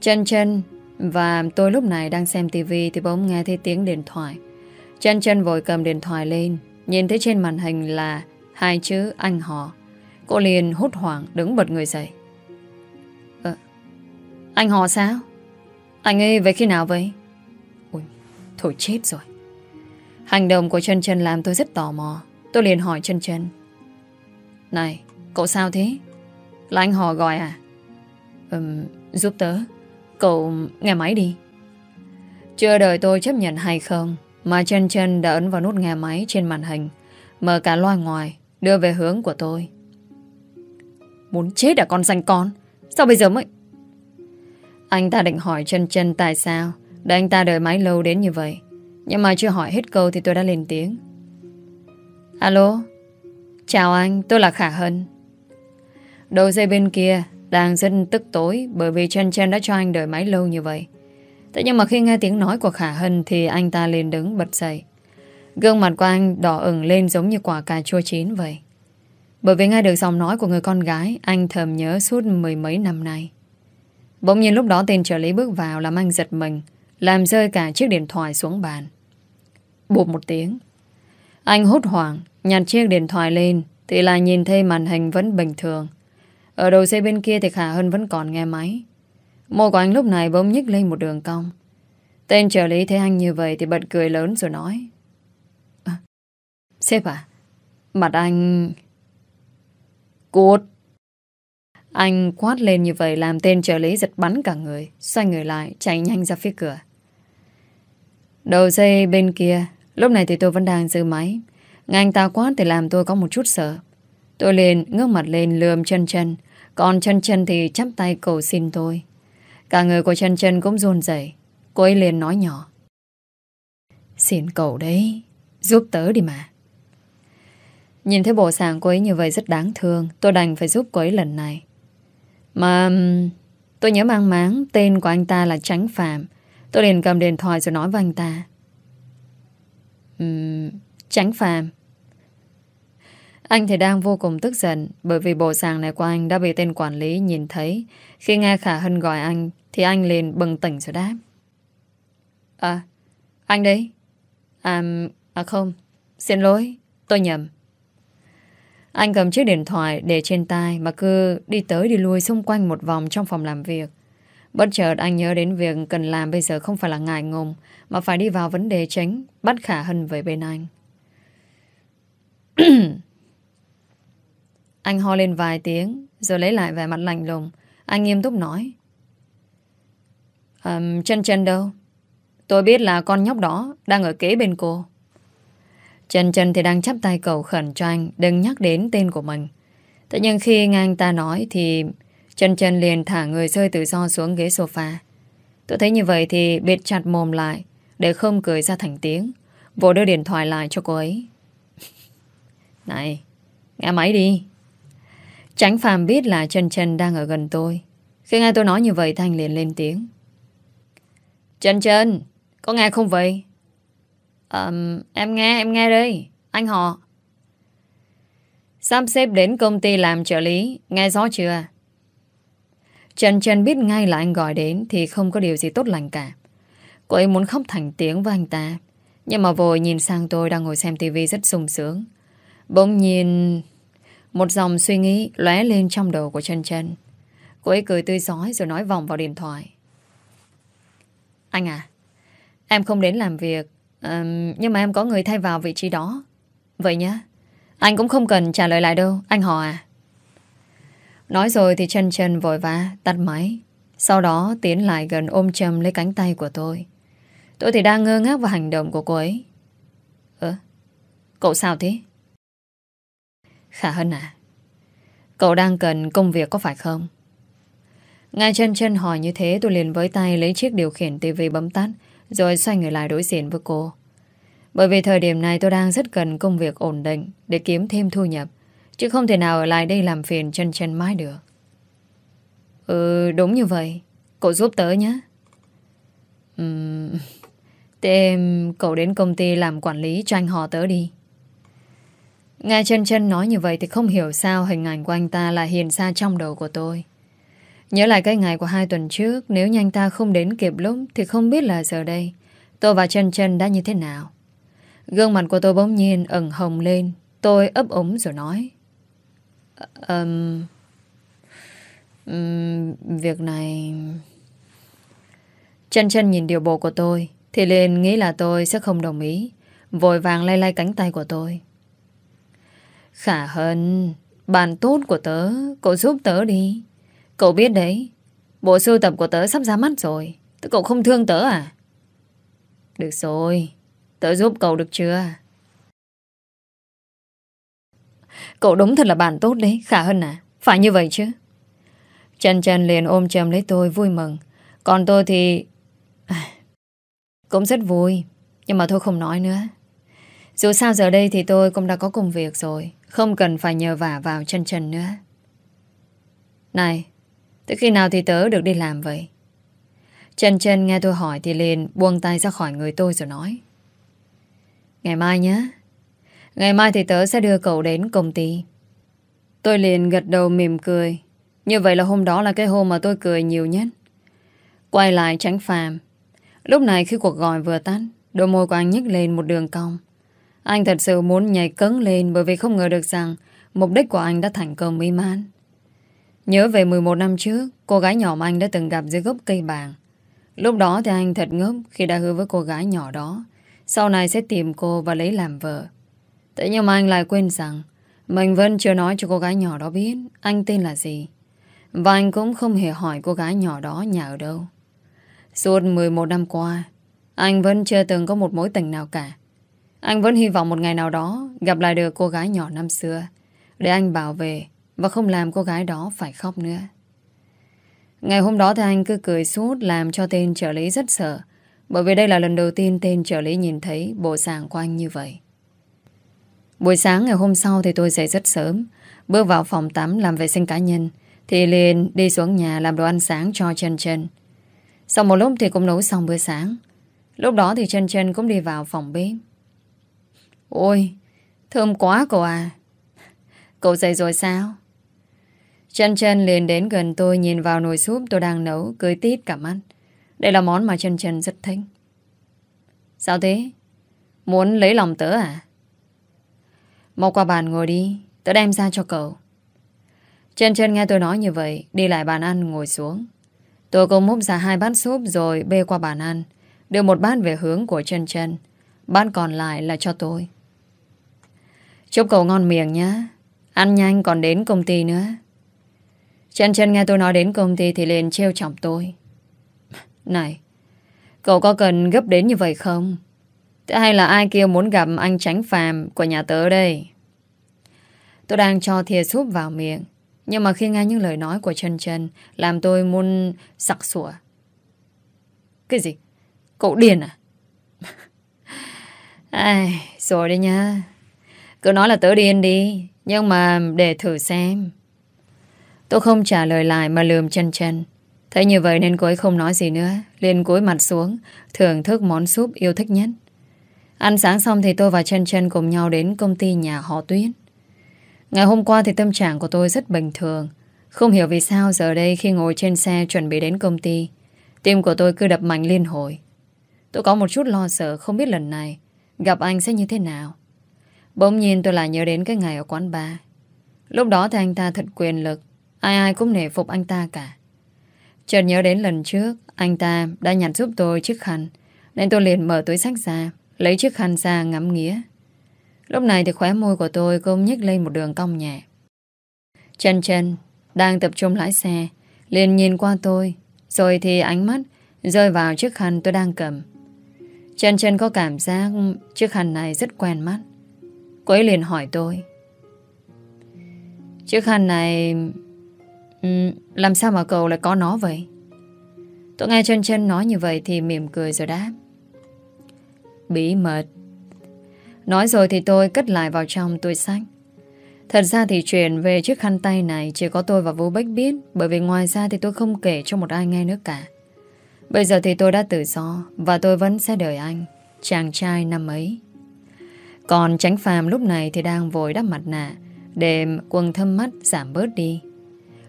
Chân chân và tôi lúc này đang xem tivi Thì bỗng nghe thấy tiếng điện thoại. Chân chân vội cầm điện thoại lên, Nhìn thấy trên màn hình là Hai chữ anh họ. Cô liền hút hoảng đứng bật người dậy. Ờ Anh họ sao? Anh ấy về khi nào vậy? Ui Thôi chết rồi. Hành động của chân chân làm tôi rất tò mò. Tôi liền hỏi chân chân. Này, cậu sao thế? Là anh họ gọi à? Ừm, giúp tớ. Cậu nghe máy đi. Chưa đợi tôi chấp nhận hay không, Mà chân chân đã ấn vào nút nghe máy trên màn hình, Mở cả loa ngoài, Đưa về hướng của tôi. Muốn chết à con danh con? Sao bây giờ mới? Anh ta định hỏi chân chân tại sao, Để anh ta đợi máy lâu đến như vậy. Nhưng mà chưa hỏi hết câu thì tôi đã lên tiếng. Alo? Chào anh, tôi là Khả Hân. Đầu dây bên kia đang rất tức tối bởi vì Chen Chen đã cho anh đợi máy lâu như vậy. Thế nhưng mà khi nghe tiếng nói của Khả Hân thì anh ta liền đứng bật dậy. Gương mặt của anh đỏ ửng lên giống như quả cà chua chín vậy. Bởi vì nghe được giọng nói của người con gái, anh thầm nhớ suốt mười mấy năm nay. Bỗng nhiên lúc đó tên trợ lý bước vào làm anh giật mình, làm rơi cả chiếc điện thoại xuống bàn. Bụp một tiếng. Anh hốt hoảng, nhặt chiếc điện thoại lên thì là nhìn thấy màn hình vẫn bình thường. Ở đầu dây bên kia thì Khả Hân vẫn còn nghe máy. Môi của anh lúc này bỗng nhích lên một đường cong. Tên trợ lý thấy anh như vậy thì bật cười lớn rồi nói. À, sếp à, mặt anh... Cút! Anh quát lên như vậy làm tên trợ lý giật bắn cả người, xoay người lại, chạy nhanh ra phía cửa. Đầu dây bên kia, lúc này thì tôi vẫn đang giữ máy. Ngay anh ta quát thì làm tôi có một chút sợ. Tôi liền ngước mặt lên lườm chân chân còn chân chân thì chắp tay cầu xin tôi. Cả người của chân chân cũng run rẩy. Cô ấy liền nói nhỏ. Xin cậu đấy Giúp tớ đi mà. Nhìn thấy bộ dạng cô ấy như vậy rất đáng thương Tôi đành phải giúp cô ấy lần này. Mà Tôi nhớ mang máng Tên của anh ta là Tránh Phạm. Tôi liền cầm điện thoại rồi nói với anh ta. Um, Tránh Phạm anh thì đang vô cùng tức giận bởi vì bộ sàng này của anh đã bị tên quản lý nhìn thấy. Khi nghe Khả Hân gọi anh thì anh liền bừng tỉnh rồi đáp. À, anh đấy. À, à không, xin lỗi, tôi nhầm. Anh cầm chiếc điện thoại để trên tay mà cứ đi tới đi lui xung quanh một vòng trong phòng làm việc. Bất chợt anh nhớ đến việc cần làm bây giờ không phải là ngại ngùng mà phải đi vào vấn đề tránh bắt Khả Hân về bên anh. anh ho lên vài tiếng rồi lấy lại vẻ mặt lạnh lùng. Anh nghiêm túc nói. Um, chân chân đâu? Tôi biết là con nhóc đó đang ở kế bên cô. Chân chân thì đang chắp tay cầu khẩn cho anh đừng nhắc đến tên của mình. Thế nhưng khi nghe anh ta nói thì chân chân liền thả người rơi tự do xuống ghế sofa. Tôi thấy như vậy thì bịt chặt mồm lại để không cười ra thành tiếng. Vô đưa điện thoại lại cho cô ấy. Này, nghe máy đi. Tránh phàm biết là Trần Trần đang ở gần tôi. Khi nghe tôi nói như vậy Thanh liền lên tiếng. Trần Trần, có nghe không vậy? Um, em nghe, em nghe đây. Anh họ. Sắp xếp đến công ty làm trợ lý. Nghe rõ chưa? Trần Trần biết ngay là anh gọi đến thì không có điều gì tốt lành cả. Cô ấy muốn khóc thành tiếng với anh ta. Nhưng mà vội nhìn sang tôi đang ngồi xem tivi rất sung sướng. Bỗng nhìn một dòng suy nghĩ lóe lên trong đầu của Trần Trần. Cô ấy cười tươi giói rồi nói vòng vào điện thoại. Anh à, em không đến làm việc um, nhưng mà em có người thay vào vị trí đó. Vậy nhá. Anh cũng không cần trả lời lại đâu, anh họ à. Nói rồi thì chân chân vội vã tắt máy. Sau đó tiến lại gần ôm chầm lấy cánh tay của tôi. Tôi thì đang ngơ ngác vào hành động của cô ấy. Ơ, cậu sao thế? Khả Hân à, cậu đang cần công việc có phải không? Ngay chân chân hỏi như thế tôi liền với tay lấy chiếc điều khiển tivi bấm tắt rồi xoay người lại đối diện với cô. Bởi vì thời điểm này tôi đang rất cần công việc ổn định để kiếm thêm thu nhập. Chứ không thể nào ở lại đây làm phiền chân chân mãi được. Ừ, đúng như vậy. Cậu giúp tớ nhé. Uhm, thế em, cậu đến công ty làm quản lý cho anh họ tớ đi. Nghe chân chân nói như vậy thì không hiểu sao hình ảnh của anh ta lại hiện ra trong đầu của tôi. Nhớ lại cái ngày của hai tuần trước Nếu như anh ta không đến kịp lúc Thì không biết là giờ đây Tôi và chân chân đã như thế nào Gương mặt của tôi bỗng nhiên ẩn hồng lên Tôi ấp ống rồi nói um, um, Việc này Chân chân nhìn điều bộ của tôi Thì liền nghĩ là tôi sẽ không đồng ý Vội vàng lay lay cánh tay của tôi Khả Hân, Bạn tốt của tớ, Cậu giúp tớ đi. Cậu biết đấy, Bộ sưu tập của tớ sắp ra mắt rồi, Tớ cậu không thương tớ à? Được rồi, Tớ giúp cậu được chưa? Cậu đúng thật là bạn tốt đấy, Khả hơn à Phải như vậy chứ. Trần Trần liền ôm chầm lấy tôi vui mừng. Còn tôi thì à, Cũng rất vui, Nhưng mà thôi không nói nữa. Dù sao giờ đây thì tôi cũng đã có công việc rồi. Không cần phải nhờ vả vào chân chân nữa Này Tới khi nào thì tớ được đi làm vậy? Trần Trần nghe tôi hỏi thì liền buông tay ra khỏi người tôi rồi nói. Ngày mai nhé. Ngày mai thì tớ sẽ đưa cậu đến công ty. Tôi liền gật đầu mỉm cười. Như vậy là hôm đó là cái hôm mà tôi cười nhiều nhất. Quay lại tránh phàm. Lúc này khi cuộc gọi vừa tắt, đôi môi của anh nhếch lên một đường cong. Anh thật sự muốn nhảy cấn lên bởi vì không ngờ được rằng mục đích của anh đã thành công mỹ mãn. Nhớ về 11 năm trước, cô gái nhỏ mà anh đã từng gặp dưới gốc cây bàng. Lúc đó thì anh thật ngốc khi đã hứa với cô gái nhỏ đó. Sau này sẽ tìm cô và lấy làm vợ. Thế nhưng mà anh lại quên rằng mình vẫn chưa nói cho cô gái nhỏ đó biết anh tên là gì. Và anh cũng không hề hỏi cô gái nhỏ đó nhà ở đâu. Suốt 11 năm qua, anh vẫn chưa từng có một mối tình nào cả. Anh vẫn hy vọng một ngày nào đó gặp lại được cô gái nhỏ năm xưa, để anh bảo vệ và không làm cô gái đó phải khóc nữa. Ngày hôm đó thì anh cứ cười suốt Làm cho tên trợ lý rất sợ, Bởi vì đây là lần đầu tiên tên trợ lý nhìn thấy Bộ dạng của anh như vậy. Buổi sáng ngày hôm sau Thì tôi dậy rất sớm, Bước vào phòng tắm làm vệ sinh cá nhân, Thì liền đi xuống nhà làm đồ ăn sáng cho chân chân Sau một lúc thì cũng nấu xong bữa sáng. Lúc đó thì chân chân cũng đi vào phòng bếp. Ôi Thơm quá cậu à Cậu dậy rồi sao Chân chân liền đến gần tôi nhìn vào nồi súp tôi đang nấu, cười tít cả mắt. Đây là món mà chân chân rất thích. Sao thế? Muốn lấy lòng tớ à? Mau qua bàn ngồi đi, Tớ đem ra cho cậu Chân chân nghe tôi nói như vậy Đi lại bàn ăn ngồi xuống Tôi cũng múc ra hai bát súp rồi bê qua bàn ăn Đưa một bát về hướng của chân chân Bát còn lại là cho tôi Chúc cậu ngon miệng nhé. Ăn nhanh còn đến công ty nữa. Chân chân nghe tôi nói đến công ty Thì liền trêu chọc tôi. Này Cậu có cần gấp đến như vậy không? Thế hay là ai kia muốn gặp anh tránh phàm Của nhà tớ đây? Tôi đang cho thìa súp vào miệng Nhưng mà khi nghe những lời nói của chân chân Làm tôi muốn sặc sủa Cái gì? Cậu điên à? Ai, Rồi đấy nha cứ nói là tớ điên đi, Nhưng mà để thử xem. Tôi không trả lời lại mà lườm chân chân. Thấy như vậy nên cô ấy không nói gì nữa, liền cúi mặt xuống, Thưởng thức món súp yêu thích nhất. Ăn sáng xong thì tôi và chân chân cùng nhau đến công ty nhà họ Tuyết. Ngày hôm qua thì tâm trạng của tôi rất bình thường. Không hiểu vì sao giờ đây khi ngồi trên xe chuẩn bị đến công ty, Tim của tôi cứ đập mạnh liên hồi. Tôi có một chút lo sợ, không biết lần này Gặp anh sẽ như thế nào. Bỗng nhiên tôi lại nhớ đến cái ngày ở quán bar. Lúc đó thì anh ta thật quyền lực, Ai ai cũng nể phục anh ta cả. Chợt nhớ đến lần trước, Anh ta đã nhặt giúp tôi chiếc khăn, Nên tôi liền mở túi sách ra, Lấy chiếc khăn ra ngắm nghía. Lúc này thì khóe môi của tôi cũng nhếch lên một đường cong nhẹ. Chân chân, Đang tập trung lái xe, liền nhìn qua tôi, Rồi thì ánh mắt Rơi vào chiếc khăn tôi đang cầm. Chân chân có cảm giác Chiếc khăn này rất quen mắt. Cô ấy liền hỏi tôi. Chiếc khăn này ừ, Làm sao mà cậu lại có nó vậy? Tôi nghe chân chân nói như vậy Thì mỉm cười rồi đáp. Bí mật. Nói rồi thì tôi cất lại vào trong túi sách. Thật ra thì chuyện về chiếc khăn tay này Chỉ có tôi và Vũ Bách biết, Bởi vì ngoài ra thì tôi không kể cho một ai nghe nữa cả. Bây giờ thì tôi đã tự do Và tôi vẫn sẽ đợi anh, Chàng trai năm ấy. Còn tránh phàm lúc này thì đang vội đắp mặt nạ. Để quần thâm mắt giảm bớt đi.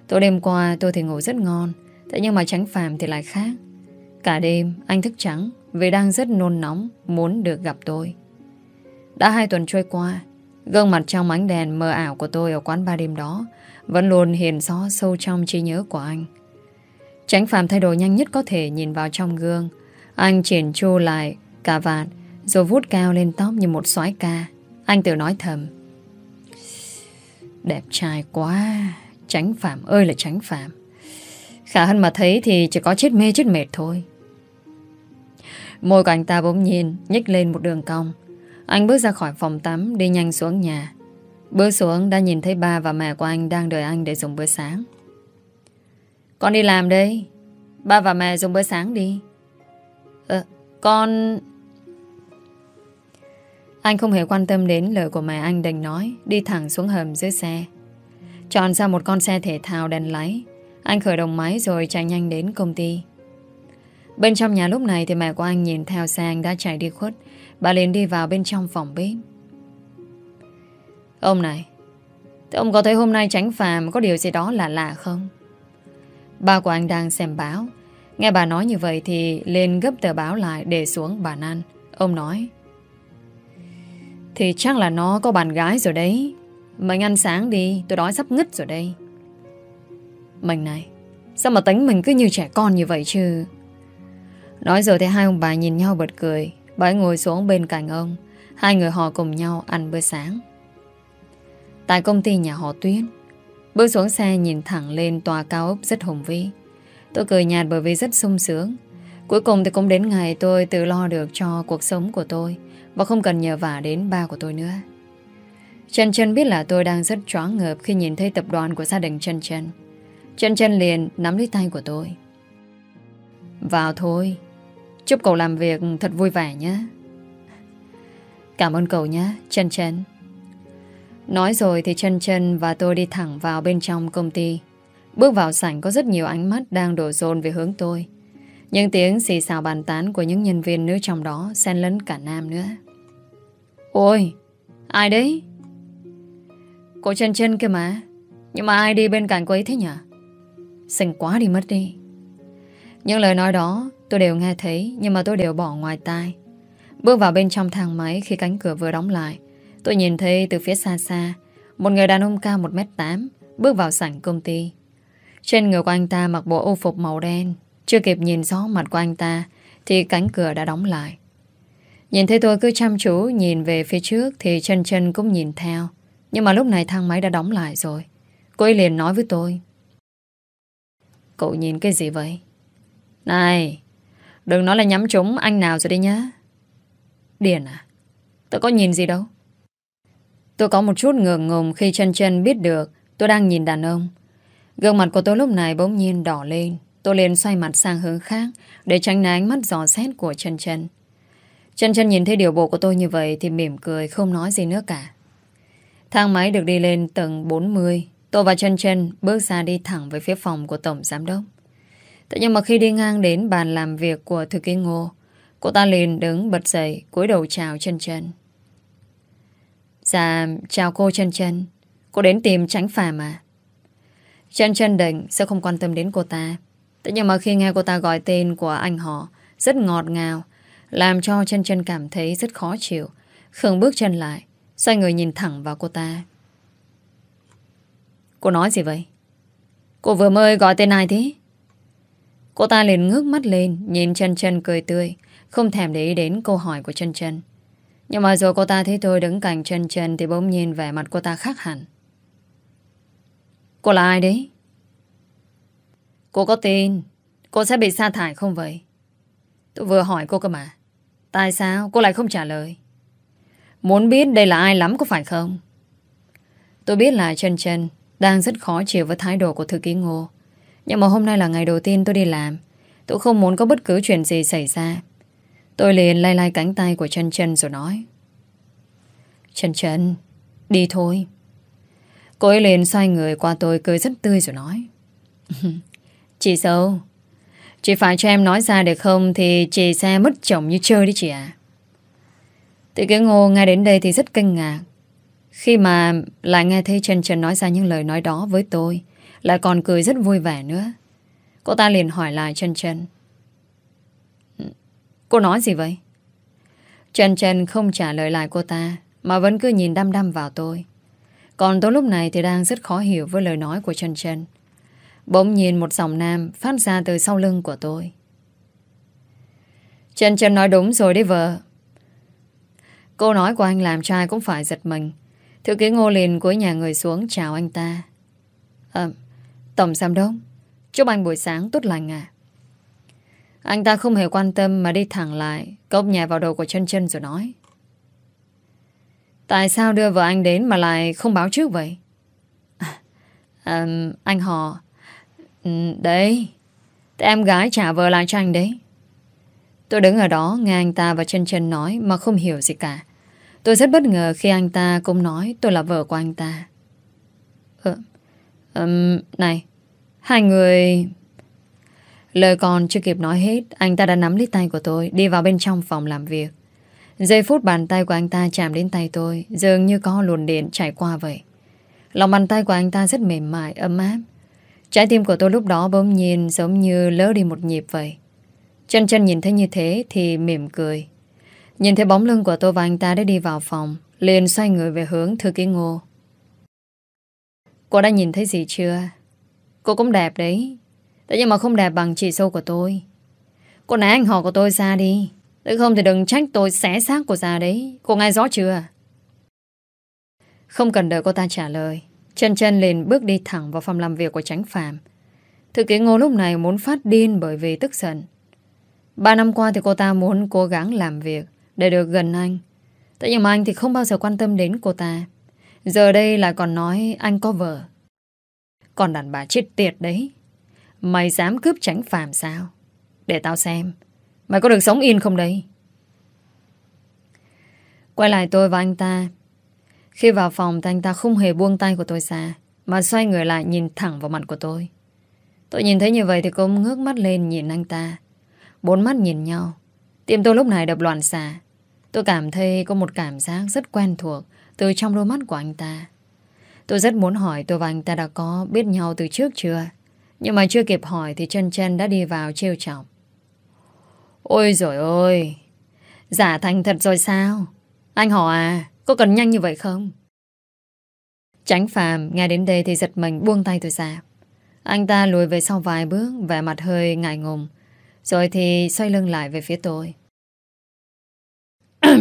Tối đêm qua tôi thì ngủ rất ngon, Thế nhưng mà tránh phàm thì lại khác. Cả đêm anh thức trắng Vì đang rất nôn nóng Muốn được gặp tôi. Đã hai tuần trôi qua, Gương mặt trong ánh đèn mờ ảo của tôi Ở quán ba đêm đó Vẫn luôn hiện rõ sâu trong trí nhớ của anh. Tránh phàm thay đổi nhanh nhất có thể Nhìn vào trong gương. Anh triển chu lại cả vạt rồi vút cao lên tóc như một soái ca. Anh tự nói thầm. Đẹp trai quá, Tránh phạm ơi là tránh phạm. Khả Hân mà thấy thì chỉ có chết mê chết mệt thôi. Môi của anh ta bỗng nhiên nhích lên một đường cong. Anh bước ra khỏi phòng tắm Đi nhanh xuống nhà. Bước xuống đã nhìn thấy ba và mẹ của anh Đang đợi anh để dùng bữa sáng. Con đi làm đây. Ba và mẹ dùng bữa sáng đi. Ờ con anh không hề quan tâm đến lời của mẹ anh đành nói, Đi thẳng xuống hầm dưới xe. Chọn ra một con xe thể thao đèn lái. Anh khởi động máy rồi chạy nhanh đến công ty. Bên trong nhà lúc này Thì mẹ của anh nhìn theo xe anh đã chạy đi khuất. Bà liền đi vào bên trong phòng bếp. Ông này Thế ông có thấy hôm nay tránh phàm Có điều gì đó là lạ không? Ba của anh đang xem báo. Nghe bà nói như vậy thì lên gấp tờ báo lại để xuống bàn ăn. Ông nói thì chắc là nó có bạn gái rồi đấy. Mình ăn sáng đi, Tôi đói sắp ngất rồi đây. Mình này, Sao mà tính mình cứ như trẻ con như vậy chứ? Nói rồi thì hai ông bà nhìn nhau bật cười. Bà ngồi xuống bên cạnh ông. Hai người họ cùng nhau ăn bữa sáng. Tại công ty nhà họ Tuyết, Bước xuống xe nhìn thẳng lên tòa cao ốc rất hùng vĩ. Tôi cười nhạt bởi vì rất sung sướng. Cuối cùng thì cũng đến ngày tôi tự lo được cho cuộc sống của tôi. Và không cần nhờ vả đến ba của tôi nữa Trần Trần biết là tôi đang rất choáng ngợp khi nhìn thấy tập đoàn của gia đình Trần Trần Trần Trần liền nắm lấy tay của tôi. Vào thôi. Chúc cậu làm việc thật vui vẻ nhé. Cảm ơn cậu nhé, Trần Trần Nói rồi thì Trần Trần và tôi đi thẳng vào bên trong công ty. Bước vào sảnh có rất nhiều ánh mắt đang đổ dồn về hướng tôi. Những tiếng xì xào bàn tán của những nhân viên nữ trong đó xen lẫn cả nam nữa. Ôi, ai đấy? Cô chân chân kia mà. Nhưng mà ai đi bên cạnh cô ấy thế nhỉ Xinh quá đi mất đi. Những lời nói đó tôi đều nghe thấy Nhưng mà tôi đều bỏ ngoài tai. Bước vào bên trong thang máy Khi cánh cửa vừa đóng lại Tôi nhìn thấy từ phía xa xa Một người đàn ông cao 1m8 Bước vào sảnh công ty. Trên người của anh ta mặc bộ ô phục màu đen Chưa kịp nhìn rõ mặt của anh ta Thì cánh cửa đã đóng lại. Nhìn thấy tôi cứ chăm chú Nhìn về phía trước Thì chân chân cũng nhìn theo Nhưng mà lúc này thang máy đã đóng lại rồi Cô ấy liền nói với tôi Cậu nhìn cái gì vậy Này, Đừng nói là nhắm trúng anh nào rồi đi nhá Điền à Tôi có nhìn gì đâu Tôi có một chút ngượng ngùng khi chân chân biết được tôi đang nhìn đàn ông. Gương mặt của tôi lúc này bỗng nhiên đỏ lên. Tôi liền xoay mặt sang hướng khác để tránh né ánh mắt giò xét của chân chân. Chân chân nhìn thấy điều bộ của tôi như vậy thì mỉm cười không nói gì nữa cả. Thang máy được đi lên tầng 40. Tôi và chân chân bước ra đi thẳng về phía phòng của Tổng Giám Đốc. Thế nhưng mà khi đi ngang đến bàn làm việc của thư ký ngô, cô ta liền đứng bật dậy, cúi đầu chào chân chân. Dạ, chào cô chân chân. Cô đến tìm tránh phàm à? Chân chân định sẽ không quan tâm đến cô ta. Thế nhưng mà khi nghe cô ta gọi tên của anh họ rất ngọt ngào, làm cho chân chân cảm thấy rất khó chịu. Khương bước chân lại, xoay người nhìn thẳng vào cô ta. Cô nói gì vậy? Cô vừa mới gọi tên ai thế? Cô ta liền ngước mắt lên, nhìn chân chân cười tươi, không thèm để ý đến câu hỏi của chân chân. Nhưng mà rồi cô ta thấy tôi đứng cạnh chân chân thì bỗng nhiên vẻ mặt cô ta khác hẳn. Cô là ai đấy? Cô có tin Cô sẽ bị sa thải không vậy? Tôi vừa hỏi cô cơ mà Tại sao? Cô lại không trả lời? Muốn biết đây là ai lắm có phải không? Tôi biết là Trần Trần Đang rất khó chịu với thái độ của thư ký ngô. Nhưng mà hôm nay là ngày đầu tiên tôi đi làm. Tôi không muốn có bất cứ chuyện gì xảy ra. Tôi liền lay lay cánh tay của Trần Trần rồi nói. Trần Trần Đi thôi. Cô ấy liền xoay người qua tôi cười rất tươi rồi nói. Chị sâu Chị phải cho em nói ra được không? Thì chị sẽ mất chồng như chơi đi chị ạ. Tự cái ngô nghe đến đây thì rất kinh ngạc. Khi mà lại nghe thấy Trần Trần nói ra những lời nói đó với tôi, Lại còn cười rất vui vẻ nữa. Cô ta liền hỏi lại Trần Trần. Ừ, cô nói gì vậy? Trần Trần không trả lời lại cô ta, Mà vẫn cứ nhìn đăm đăm vào tôi. Còn tôi lúc này thì đang rất khó hiểu Với lời nói của Trần Trần. Bỗng nhìn một dòng nam Phát ra từ sau lưng của tôi. Trần Trần nói đúng rồi đấy vợ. Câu nói của anh làm trai cũng phải giật mình. Thư ký ngô liền cuối nhà người xuống chào anh ta. À, Tổng giám đốc Chúc anh buổi sáng tốt lành à Anh ta không hề quan tâm mà đi thẳng lại Cốc nhà vào đầu của chân chân rồi nói. Tại sao đưa vợ anh đến mà lại không báo trước vậy? À, à, anh họ Ừ, đấy Đấy Em gái trả vợ lại cho anh đấy Tôi đứng ở đó nghe anh ta và chân chân nói mà không hiểu gì cả. Tôi rất bất ngờ khi anh ta cũng nói tôi là vợ của anh ta. Ừ, um, này, hai người... Lời còn chưa kịp nói hết, anh ta đã nắm lấy tay của tôi, đi vào bên trong phòng làm việc. Giây phút bàn tay của anh ta chạm đến tay tôi, dường như có luồn điện chảy qua vậy. Lòng bàn tay của anh ta rất mềm mại, ấm áp. Trái tim của tôi lúc đó bỗng nhiên giống như lỡ đi một nhịp vậy. Chân chân nhìn thấy như thế thì mỉm cười. Nhìn thấy bóng lưng của tôi và anh ta đã đi vào phòng, liền xoay người về hướng thư ký ngô. Cô đã nhìn thấy gì chưa? Cô cũng đẹp đấy. Thế nhưng mà không đẹp bằng chị sâu của tôi. Cô nãy anh họ của tôi ra đi. Nếu không thì đừng trách tôi xé xác của già đấy. Cô nghe rõ chưa? Không cần đợi cô ta trả lời. Chân chân liền bước đi thẳng vào phòng làm việc của tránh phạm. Thư ký ngô lúc này muốn phát điên bởi vì tức giận. Ba năm qua thì cô ta muốn cố gắng làm việc để được gần anh. Thế nhưng mà anh thì không bao giờ quan tâm đến cô ta. Giờ đây lại còn nói anh có vợ. Còn đàn bà chết tiệt đấy. Mày dám cướp tránh phàm sao? Để tao xem. Mày có được sống yên không đây? Quay lại tôi và anh ta. Khi vào phòng thì anh ta không hề buông tay của tôi ra. Mà xoay người lại nhìn thẳng vào mặt của tôi. Tôi nhìn thấy như vậy thì cũng ngước mắt lên nhìn anh ta. Bốn mắt nhìn nhau Tim tôi lúc này đập loạn xạ. Tôi cảm thấy có một cảm giác rất quen thuộc Từ trong đôi mắt của anh ta Tôi rất muốn hỏi tôi và anh ta đã có biết nhau từ trước chưa Nhưng mà chưa kịp hỏi Thì chân chân đã đi vào trêu chọc Ôi rồi ôi Giả thành thật rồi sao Anh họ à có cần nhanh như vậy không Tránh phàm nghe đến đây thì giật mình buông tay tôi ra. Anh ta lùi về sau vài bước vẻ mặt hơi ngại ngùng. Rồi thì xoay lưng lại về phía tôi.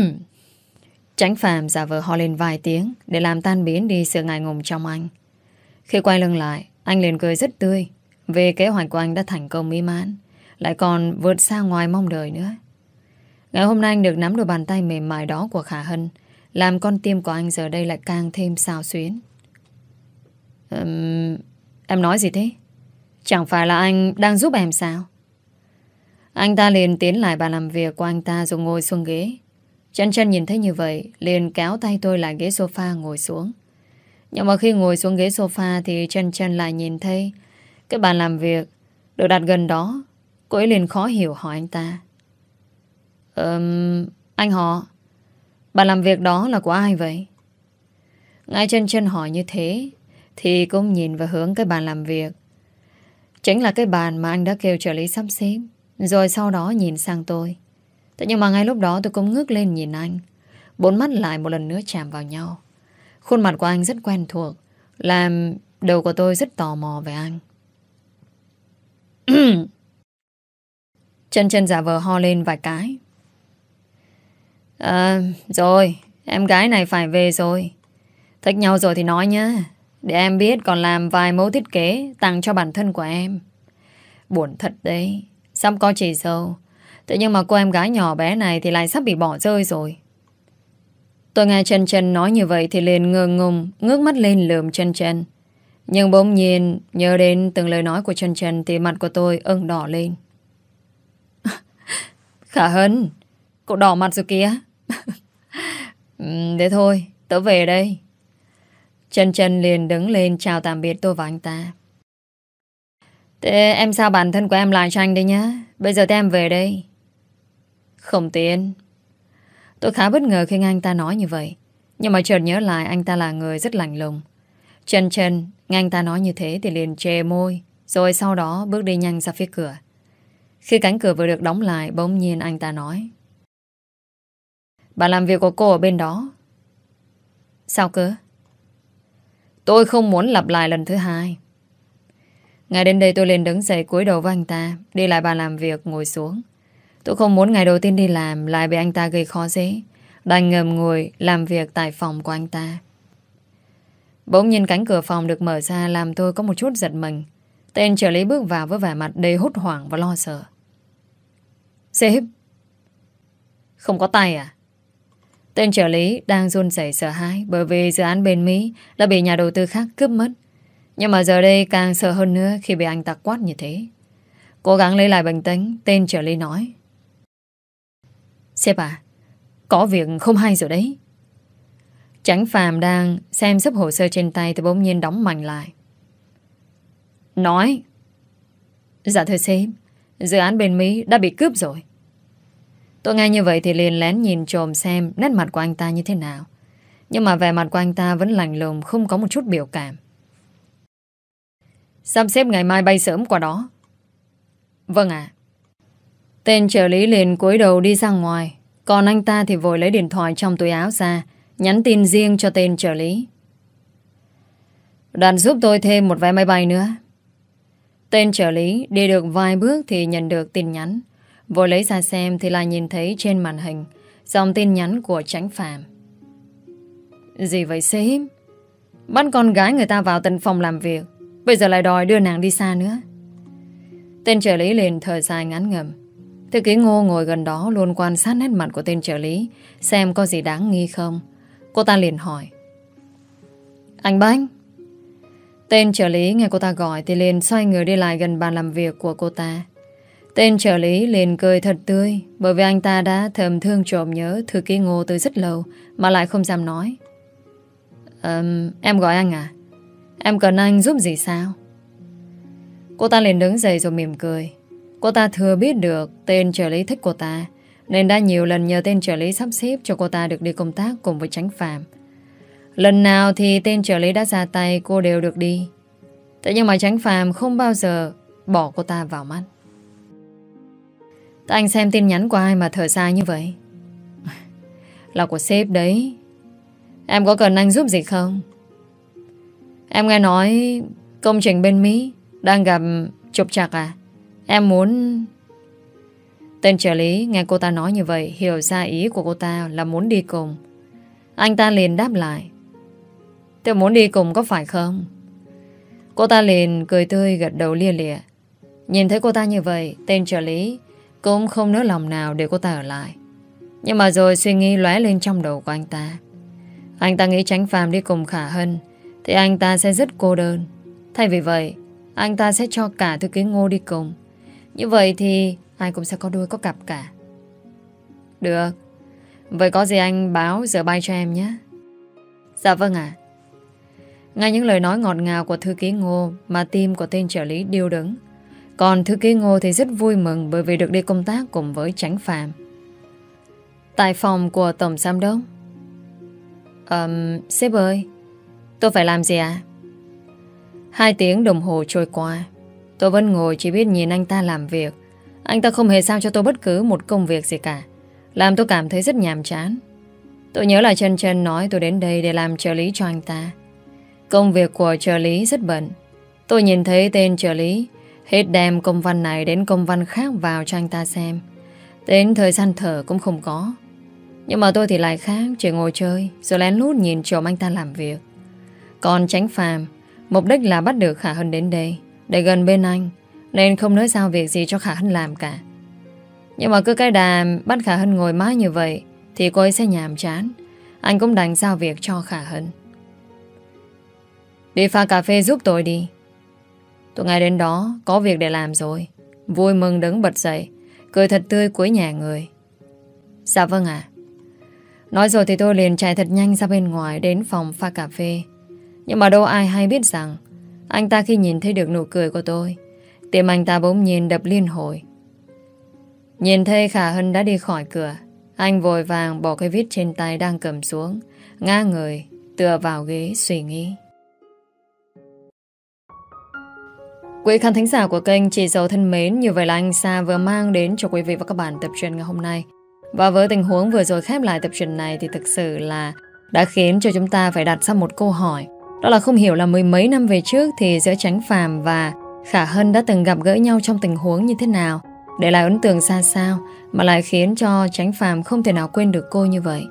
Tránh phàm giả vờ ho lên vài tiếng để làm tan biến đi sự ngại ngùng trong anh. Khi quay lưng lại, anh liền cười rất tươi về kế hoạch của anh đã thành công mỹ mãn, lại còn vượt xa ngoài mong đợi nữa. Ngày hôm nay anh được nắm đôi bàn tay mềm mại đó của Khả Hân, làm con tim của anh giờ đây lại càng thêm xào xuyến. Um, em nói gì thế? Chẳng phải là anh đang giúp em sao? Anh ta liền tiến lại bàn làm việc của anh ta rồi ngồi xuống ghế. Chân chân nhìn thấy như vậy, liền kéo tay tôi lại ghế sofa ngồi xuống. Nhưng mà khi ngồi xuống ghế sofa thì chân chân lại nhìn thấy cái bàn làm việc được đặt gần đó. Cô ấy liền khó hiểu hỏi anh ta. Ừm, anh họ, bàn làm việc đó là của ai vậy? Ngay chân chân hỏi như thế, thì cũng nhìn vào hướng cái bàn làm việc. Chính là cái bàn mà anh đã kêu trợ lý sắp xếp. Rồi sau đó nhìn sang tôi. Thế nhưng mà ngay lúc đó tôi cũng ngước lên nhìn anh. Bốn mắt lại một lần nữa chạm vào nhau. Khuôn mặt của anh rất quen thuộc. Làm đầu của tôi rất tò mò về anh. chân chân giả vờ ho lên vài cái. À, rồi, em gái này phải về rồi. Thích nhau rồi thì nói nhá. Để em biết còn làm vài mẫu thiết kế tặng cho bản thân của em. Buồn thật đấy. Sắp có chị dâu. Thế nhưng mà cô em gái nhỏ bé này thì lại sắp bị bỏ rơi rồi. Tôi nghe chân chân nói như vậy thì liền ngơ ngùng, ngước mắt lên lườm chân chân. Nhưng bỗng nhiên nhớ đến từng lời nói của chân chân thì mặt của tôi ưng đỏ lên. Khả Hân, cậu đỏ mặt rồi kìa. Ừ, thế thôi, tớ về đây. Trần Trần liền đứng lên chào tạm biệt tôi và anh ta. Thế em sao bản thân của em lại cho anh đây nhá. Bây giờ thì em về đây. Không tiền. Tôi khá bất ngờ khi nghe anh ta nói như vậy. Nhưng mà chợt nhớ lại anh ta là người rất lạnh lùng. Trần Trần nghe anh ta nói như thế thì liền chê môi. Rồi sau đó bước đi nhanh ra phía cửa. Khi cánh cửa vừa được đóng lại, bỗng nhiên anh ta nói. Bà làm việc của cô ở bên đó. Sao cơ? Tôi không muốn lặp lại lần thứ hai. Ngày đến đây tôi liền đứng dậy cúi đầu với anh ta, đi lại bà làm việc, ngồi xuống. Tôi không muốn ngày đầu tiên đi làm lại bị anh ta gây khó dễ. Đành ngầm ngồi làm việc tại phòng của anh ta. Bỗng nhiên cánh cửa phòng được mở ra làm tôi có một chút giật mình. Tên trợ lý bước vào với vẻ mặt đầy hốt hoảng và lo sợ. Sếp! Không có tay à? Tên trợ lý đang run rẩy sợ hãi bởi vì dự án bên Mỹ đã bị nhà đầu tư khác cướp mất. Nhưng mà giờ đây càng sợ hơn nữa khi bị anh ta quát như thế. Cố gắng lấy lại bình tĩnh, tên trợ lý nói. Sếp à, có việc không hay rồi đấy. Tránh phàm đang xem sắp hồ sơ trên tay thì bỗng nhiên đóng mạnh lại. Nói. Dạ thưa sếp, dự án bên Mỹ đã bị cướp rồi. Tôi nghe như vậy thì liền lén nhìn trồm xem nét mặt của anh ta như thế nào. Nhưng mà vẻ mặt của anh ta vẫn lành lùng không có một chút biểu cảm. Sắp xếp ngày mai bay sớm qua đó. Vâng ạ. Tên trợ lý liền cúi đầu đi ra ngoài. Còn anh ta thì vội lấy điện thoại trong túi áo ra, nhắn tin riêng cho tên trợ lý. Đoàn giúp tôi thêm một vé máy bay nữa. Tên trợ lý đi được vài bước thì nhận được tin nhắn. Vội lấy ra xem thì lại nhìn thấy trên màn hình, dòng tin nhắn của tránh phạm. Gì vậy sếp? Bắt con gái người ta vào tận phòng làm việc, Bây giờ lại đòi đưa nàng đi xa nữa. Tên trợ lý liền thở dài ngắn ngầm Thư ký ngô ngồi gần đó Luôn quan sát nét mặt của tên trợ lý, Xem có gì đáng nghi không. Cô ta liền hỏi. Anh Bánh Tên trợ lý nghe cô ta gọi Thì liền xoay người đi lại gần bàn làm việc của cô ta. Tên trợ lý liền cười thật tươi Bởi vì anh ta đã thầm thương trộm nhớ Thư ký ngô từ rất lâu Mà lại không dám nói. Um, Em gọi anh à? Em cần anh giúp gì sao? Cô ta liền đứng dậy rồi mỉm cười. Cô ta thừa biết được Tên trợ lý thích cô ta Nên đã nhiều lần nhờ tên trợ lý sắp xếp Cho cô ta được đi công tác cùng với tránh phạm. Lần nào thì tên trợ lý đã ra tay Cô đều được đi. Thế nhưng mà tránh phàm không bao giờ Bỏ cô ta vào mắt. Anh xem tin nhắn của ai mà thở dài như vậy Là của sếp đấy Em có cần anh giúp gì không Em nghe nói công trình bên Mỹ đang gặp trục trặc à? Em muốn... Tên trợ lý nghe cô ta nói như vậy hiểu ra ý của cô ta là muốn đi cùng. Anh ta liền đáp lại. Tôi muốn đi cùng có phải không? Cô ta liền cười tươi gật đầu lia lịa. Nhìn thấy cô ta như vậy, tên trợ lý cũng không nỡ lòng nào để cô ta ở lại. Nhưng mà rồi suy nghĩ lóe lên trong đầu của anh ta. Anh ta nghĩ tránh phàm đi cùng Khả Hân thì anh ta sẽ rất cô đơn. Thay vì vậy, anh ta sẽ cho cả thư ký ngô đi cùng. Như vậy thì ai cũng sẽ có đuôi có cặp cả. Được. Vậy có gì anh báo giờ bay cho em nhé. Dạ vâng ạ. Ngay những lời nói ngọt ngào của thư ký ngô mà tim của tên trợ lý điêu đứng. Còn thư ký ngô thì rất vui mừng bởi vì được đi công tác cùng với tránh Phạm. Tại phòng của Tổng Giám Đốc. Um, sếp ơi, tôi phải làm gì à? Hai tiếng đồng hồ trôi qua. Tôi vẫn ngồi chỉ biết nhìn anh ta làm việc. Anh ta không hề sao cho tôi bất cứ một công việc gì cả. Làm tôi cảm thấy rất nhàm chán. Tôi nhớ là chân chân nói tôi đến đây để làm trợ lý cho anh ta. Công việc của trợ lý rất bận. Tôi nhìn thấy tên trợ lý hết đem công văn này đến công văn khác vào cho anh ta xem. Đến thời gian thở cũng không có. Nhưng mà tôi thì lại khác, chỉ ngồi chơi, rồi lén lút nhìn trộm anh ta làm việc. Còn tránh phàm, mục đích là bắt được Khả Hân đến đây, để gần bên anh, nên không nói sao việc gì cho Khả Hân làm cả. Nhưng mà cứ cái đà bắt Khả Hân ngồi mãi như vậy, thì cô ấy sẽ nhàm chán. Anh cũng đành giao việc cho Khả Hân. Đi pha cà phê giúp tôi đi. Tôi ngay đến đó, có việc để làm rồi. Vui mừng đứng bật dậy, cười thật tươi cuối nhà người. Dạ vâng ạ. Nói rồi thì tôi liền chạy thật nhanh ra bên ngoài đến phòng pha cà phê. Nhưng mà đâu ai hay biết rằng anh ta khi nhìn thấy được nụ cười của tôi Tim anh ta bỗng nhìn đập liên hồi Nhìn thấy Khả Hân đã đi khỏi cửa Anh vội vàng bỏ cái viết trên tay đang cầm xuống Nga người Tựa vào ghế suy nghĩ Quý khán thính giả của kênh Chị Dầu thân mến, Như vậy là anh Sa vừa mang đến cho quý vị và các bạn tập truyện ngày hôm nay Và với tình huống vừa rồi khép lại tập truyện này Thì thực sự là đã khiến cho chúng ta phải đặt ra một câu hỏi đó là không hiểu là mười mấy năm về trước thì giữa Tránh Phàm và Khả Hân đã từng gặp gỡ nhau trong tình huống như thế nào để lại ấn tượng xa sao mà lại khiến cho Tránh Phàm không thể nào quên được cô như vậy.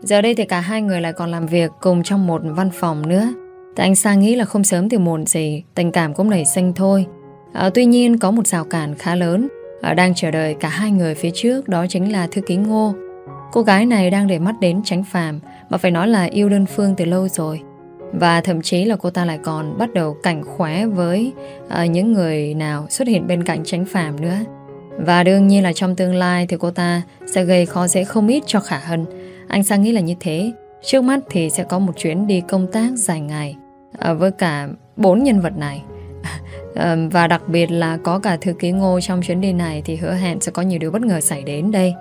Giờ đây thì cả hai người lại còn làm việc cùng trong một văn phòng nữa. Tại anh Sang nghĩ là không sớm thì muộn gì, tình cảm cũng nảy sinh thôi. À, tuy nhiên có một rào cản khá lớn à, đang chờ đợi cả hai người phía trước đó chính là thư ký Ngô. Cô gái này đang để mắt đến Tránh Phàm mà phải nói là yêu đơn phương từ lâu rồi. Và thậm chí là cô ta lại còn bắt đầu cảnh khóe với à, những người nào xuất hiện bên cạnh tránh phàm nữa. Và đương nhiên là trong tương lai thì cô ta sẽ gây khó dễ không ít cho Khả Hân. Anh sang nghĩ là như thế. Trước mắt thì sẽ có một chuyến đi công tác dài ngày à, với cả bốn nhân vật này. À, và đặc biệt là có cả thư ký ngô trong chuyến đi này thì hứa hẹn sẽ có nhiều điều bất ngờ xảy đến đây.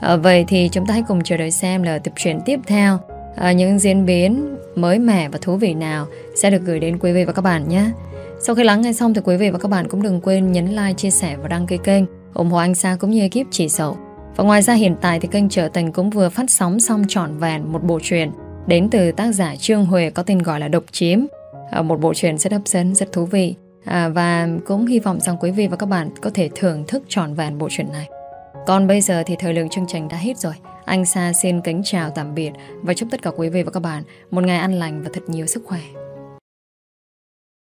À, vậy thì chúng ta hãy cùng chờ đợi xem là tập truyện tiếp theo à, những diễn biến mới mẻ và thú vị nào sẽ được gửi đến quý vị và các bạn nhé. Sau khi lắng nghe xong thì quý vị và các bạn cũng đừng quên nhấn like, chia sẻ và đăng ký kênh ủng hộ anh Sa cũng như ekip chỉ sầu. Và ngoài ra hiện tại thì kênh Trở Tình cũng vừa phát sóng xong trọn vẹn một bộ truyện đến từ tác giả Trương Huệ có tên gọi là Độc Chiếm. Ờ, một bộ truyện rất hấp dẫn, rất thú vị. À, và cũng hy vọng rằng quý vị và các bạn có thể thưởng thức trọn vẹn bộ truyện này. Còn bây giờ thì thời lượng chương trình đã hết rồi. Anh Sa xin kính chào tạm biệt và chúc tất cả quý vị và các bạn một ngày an lành và thật nhiều sức khỏe.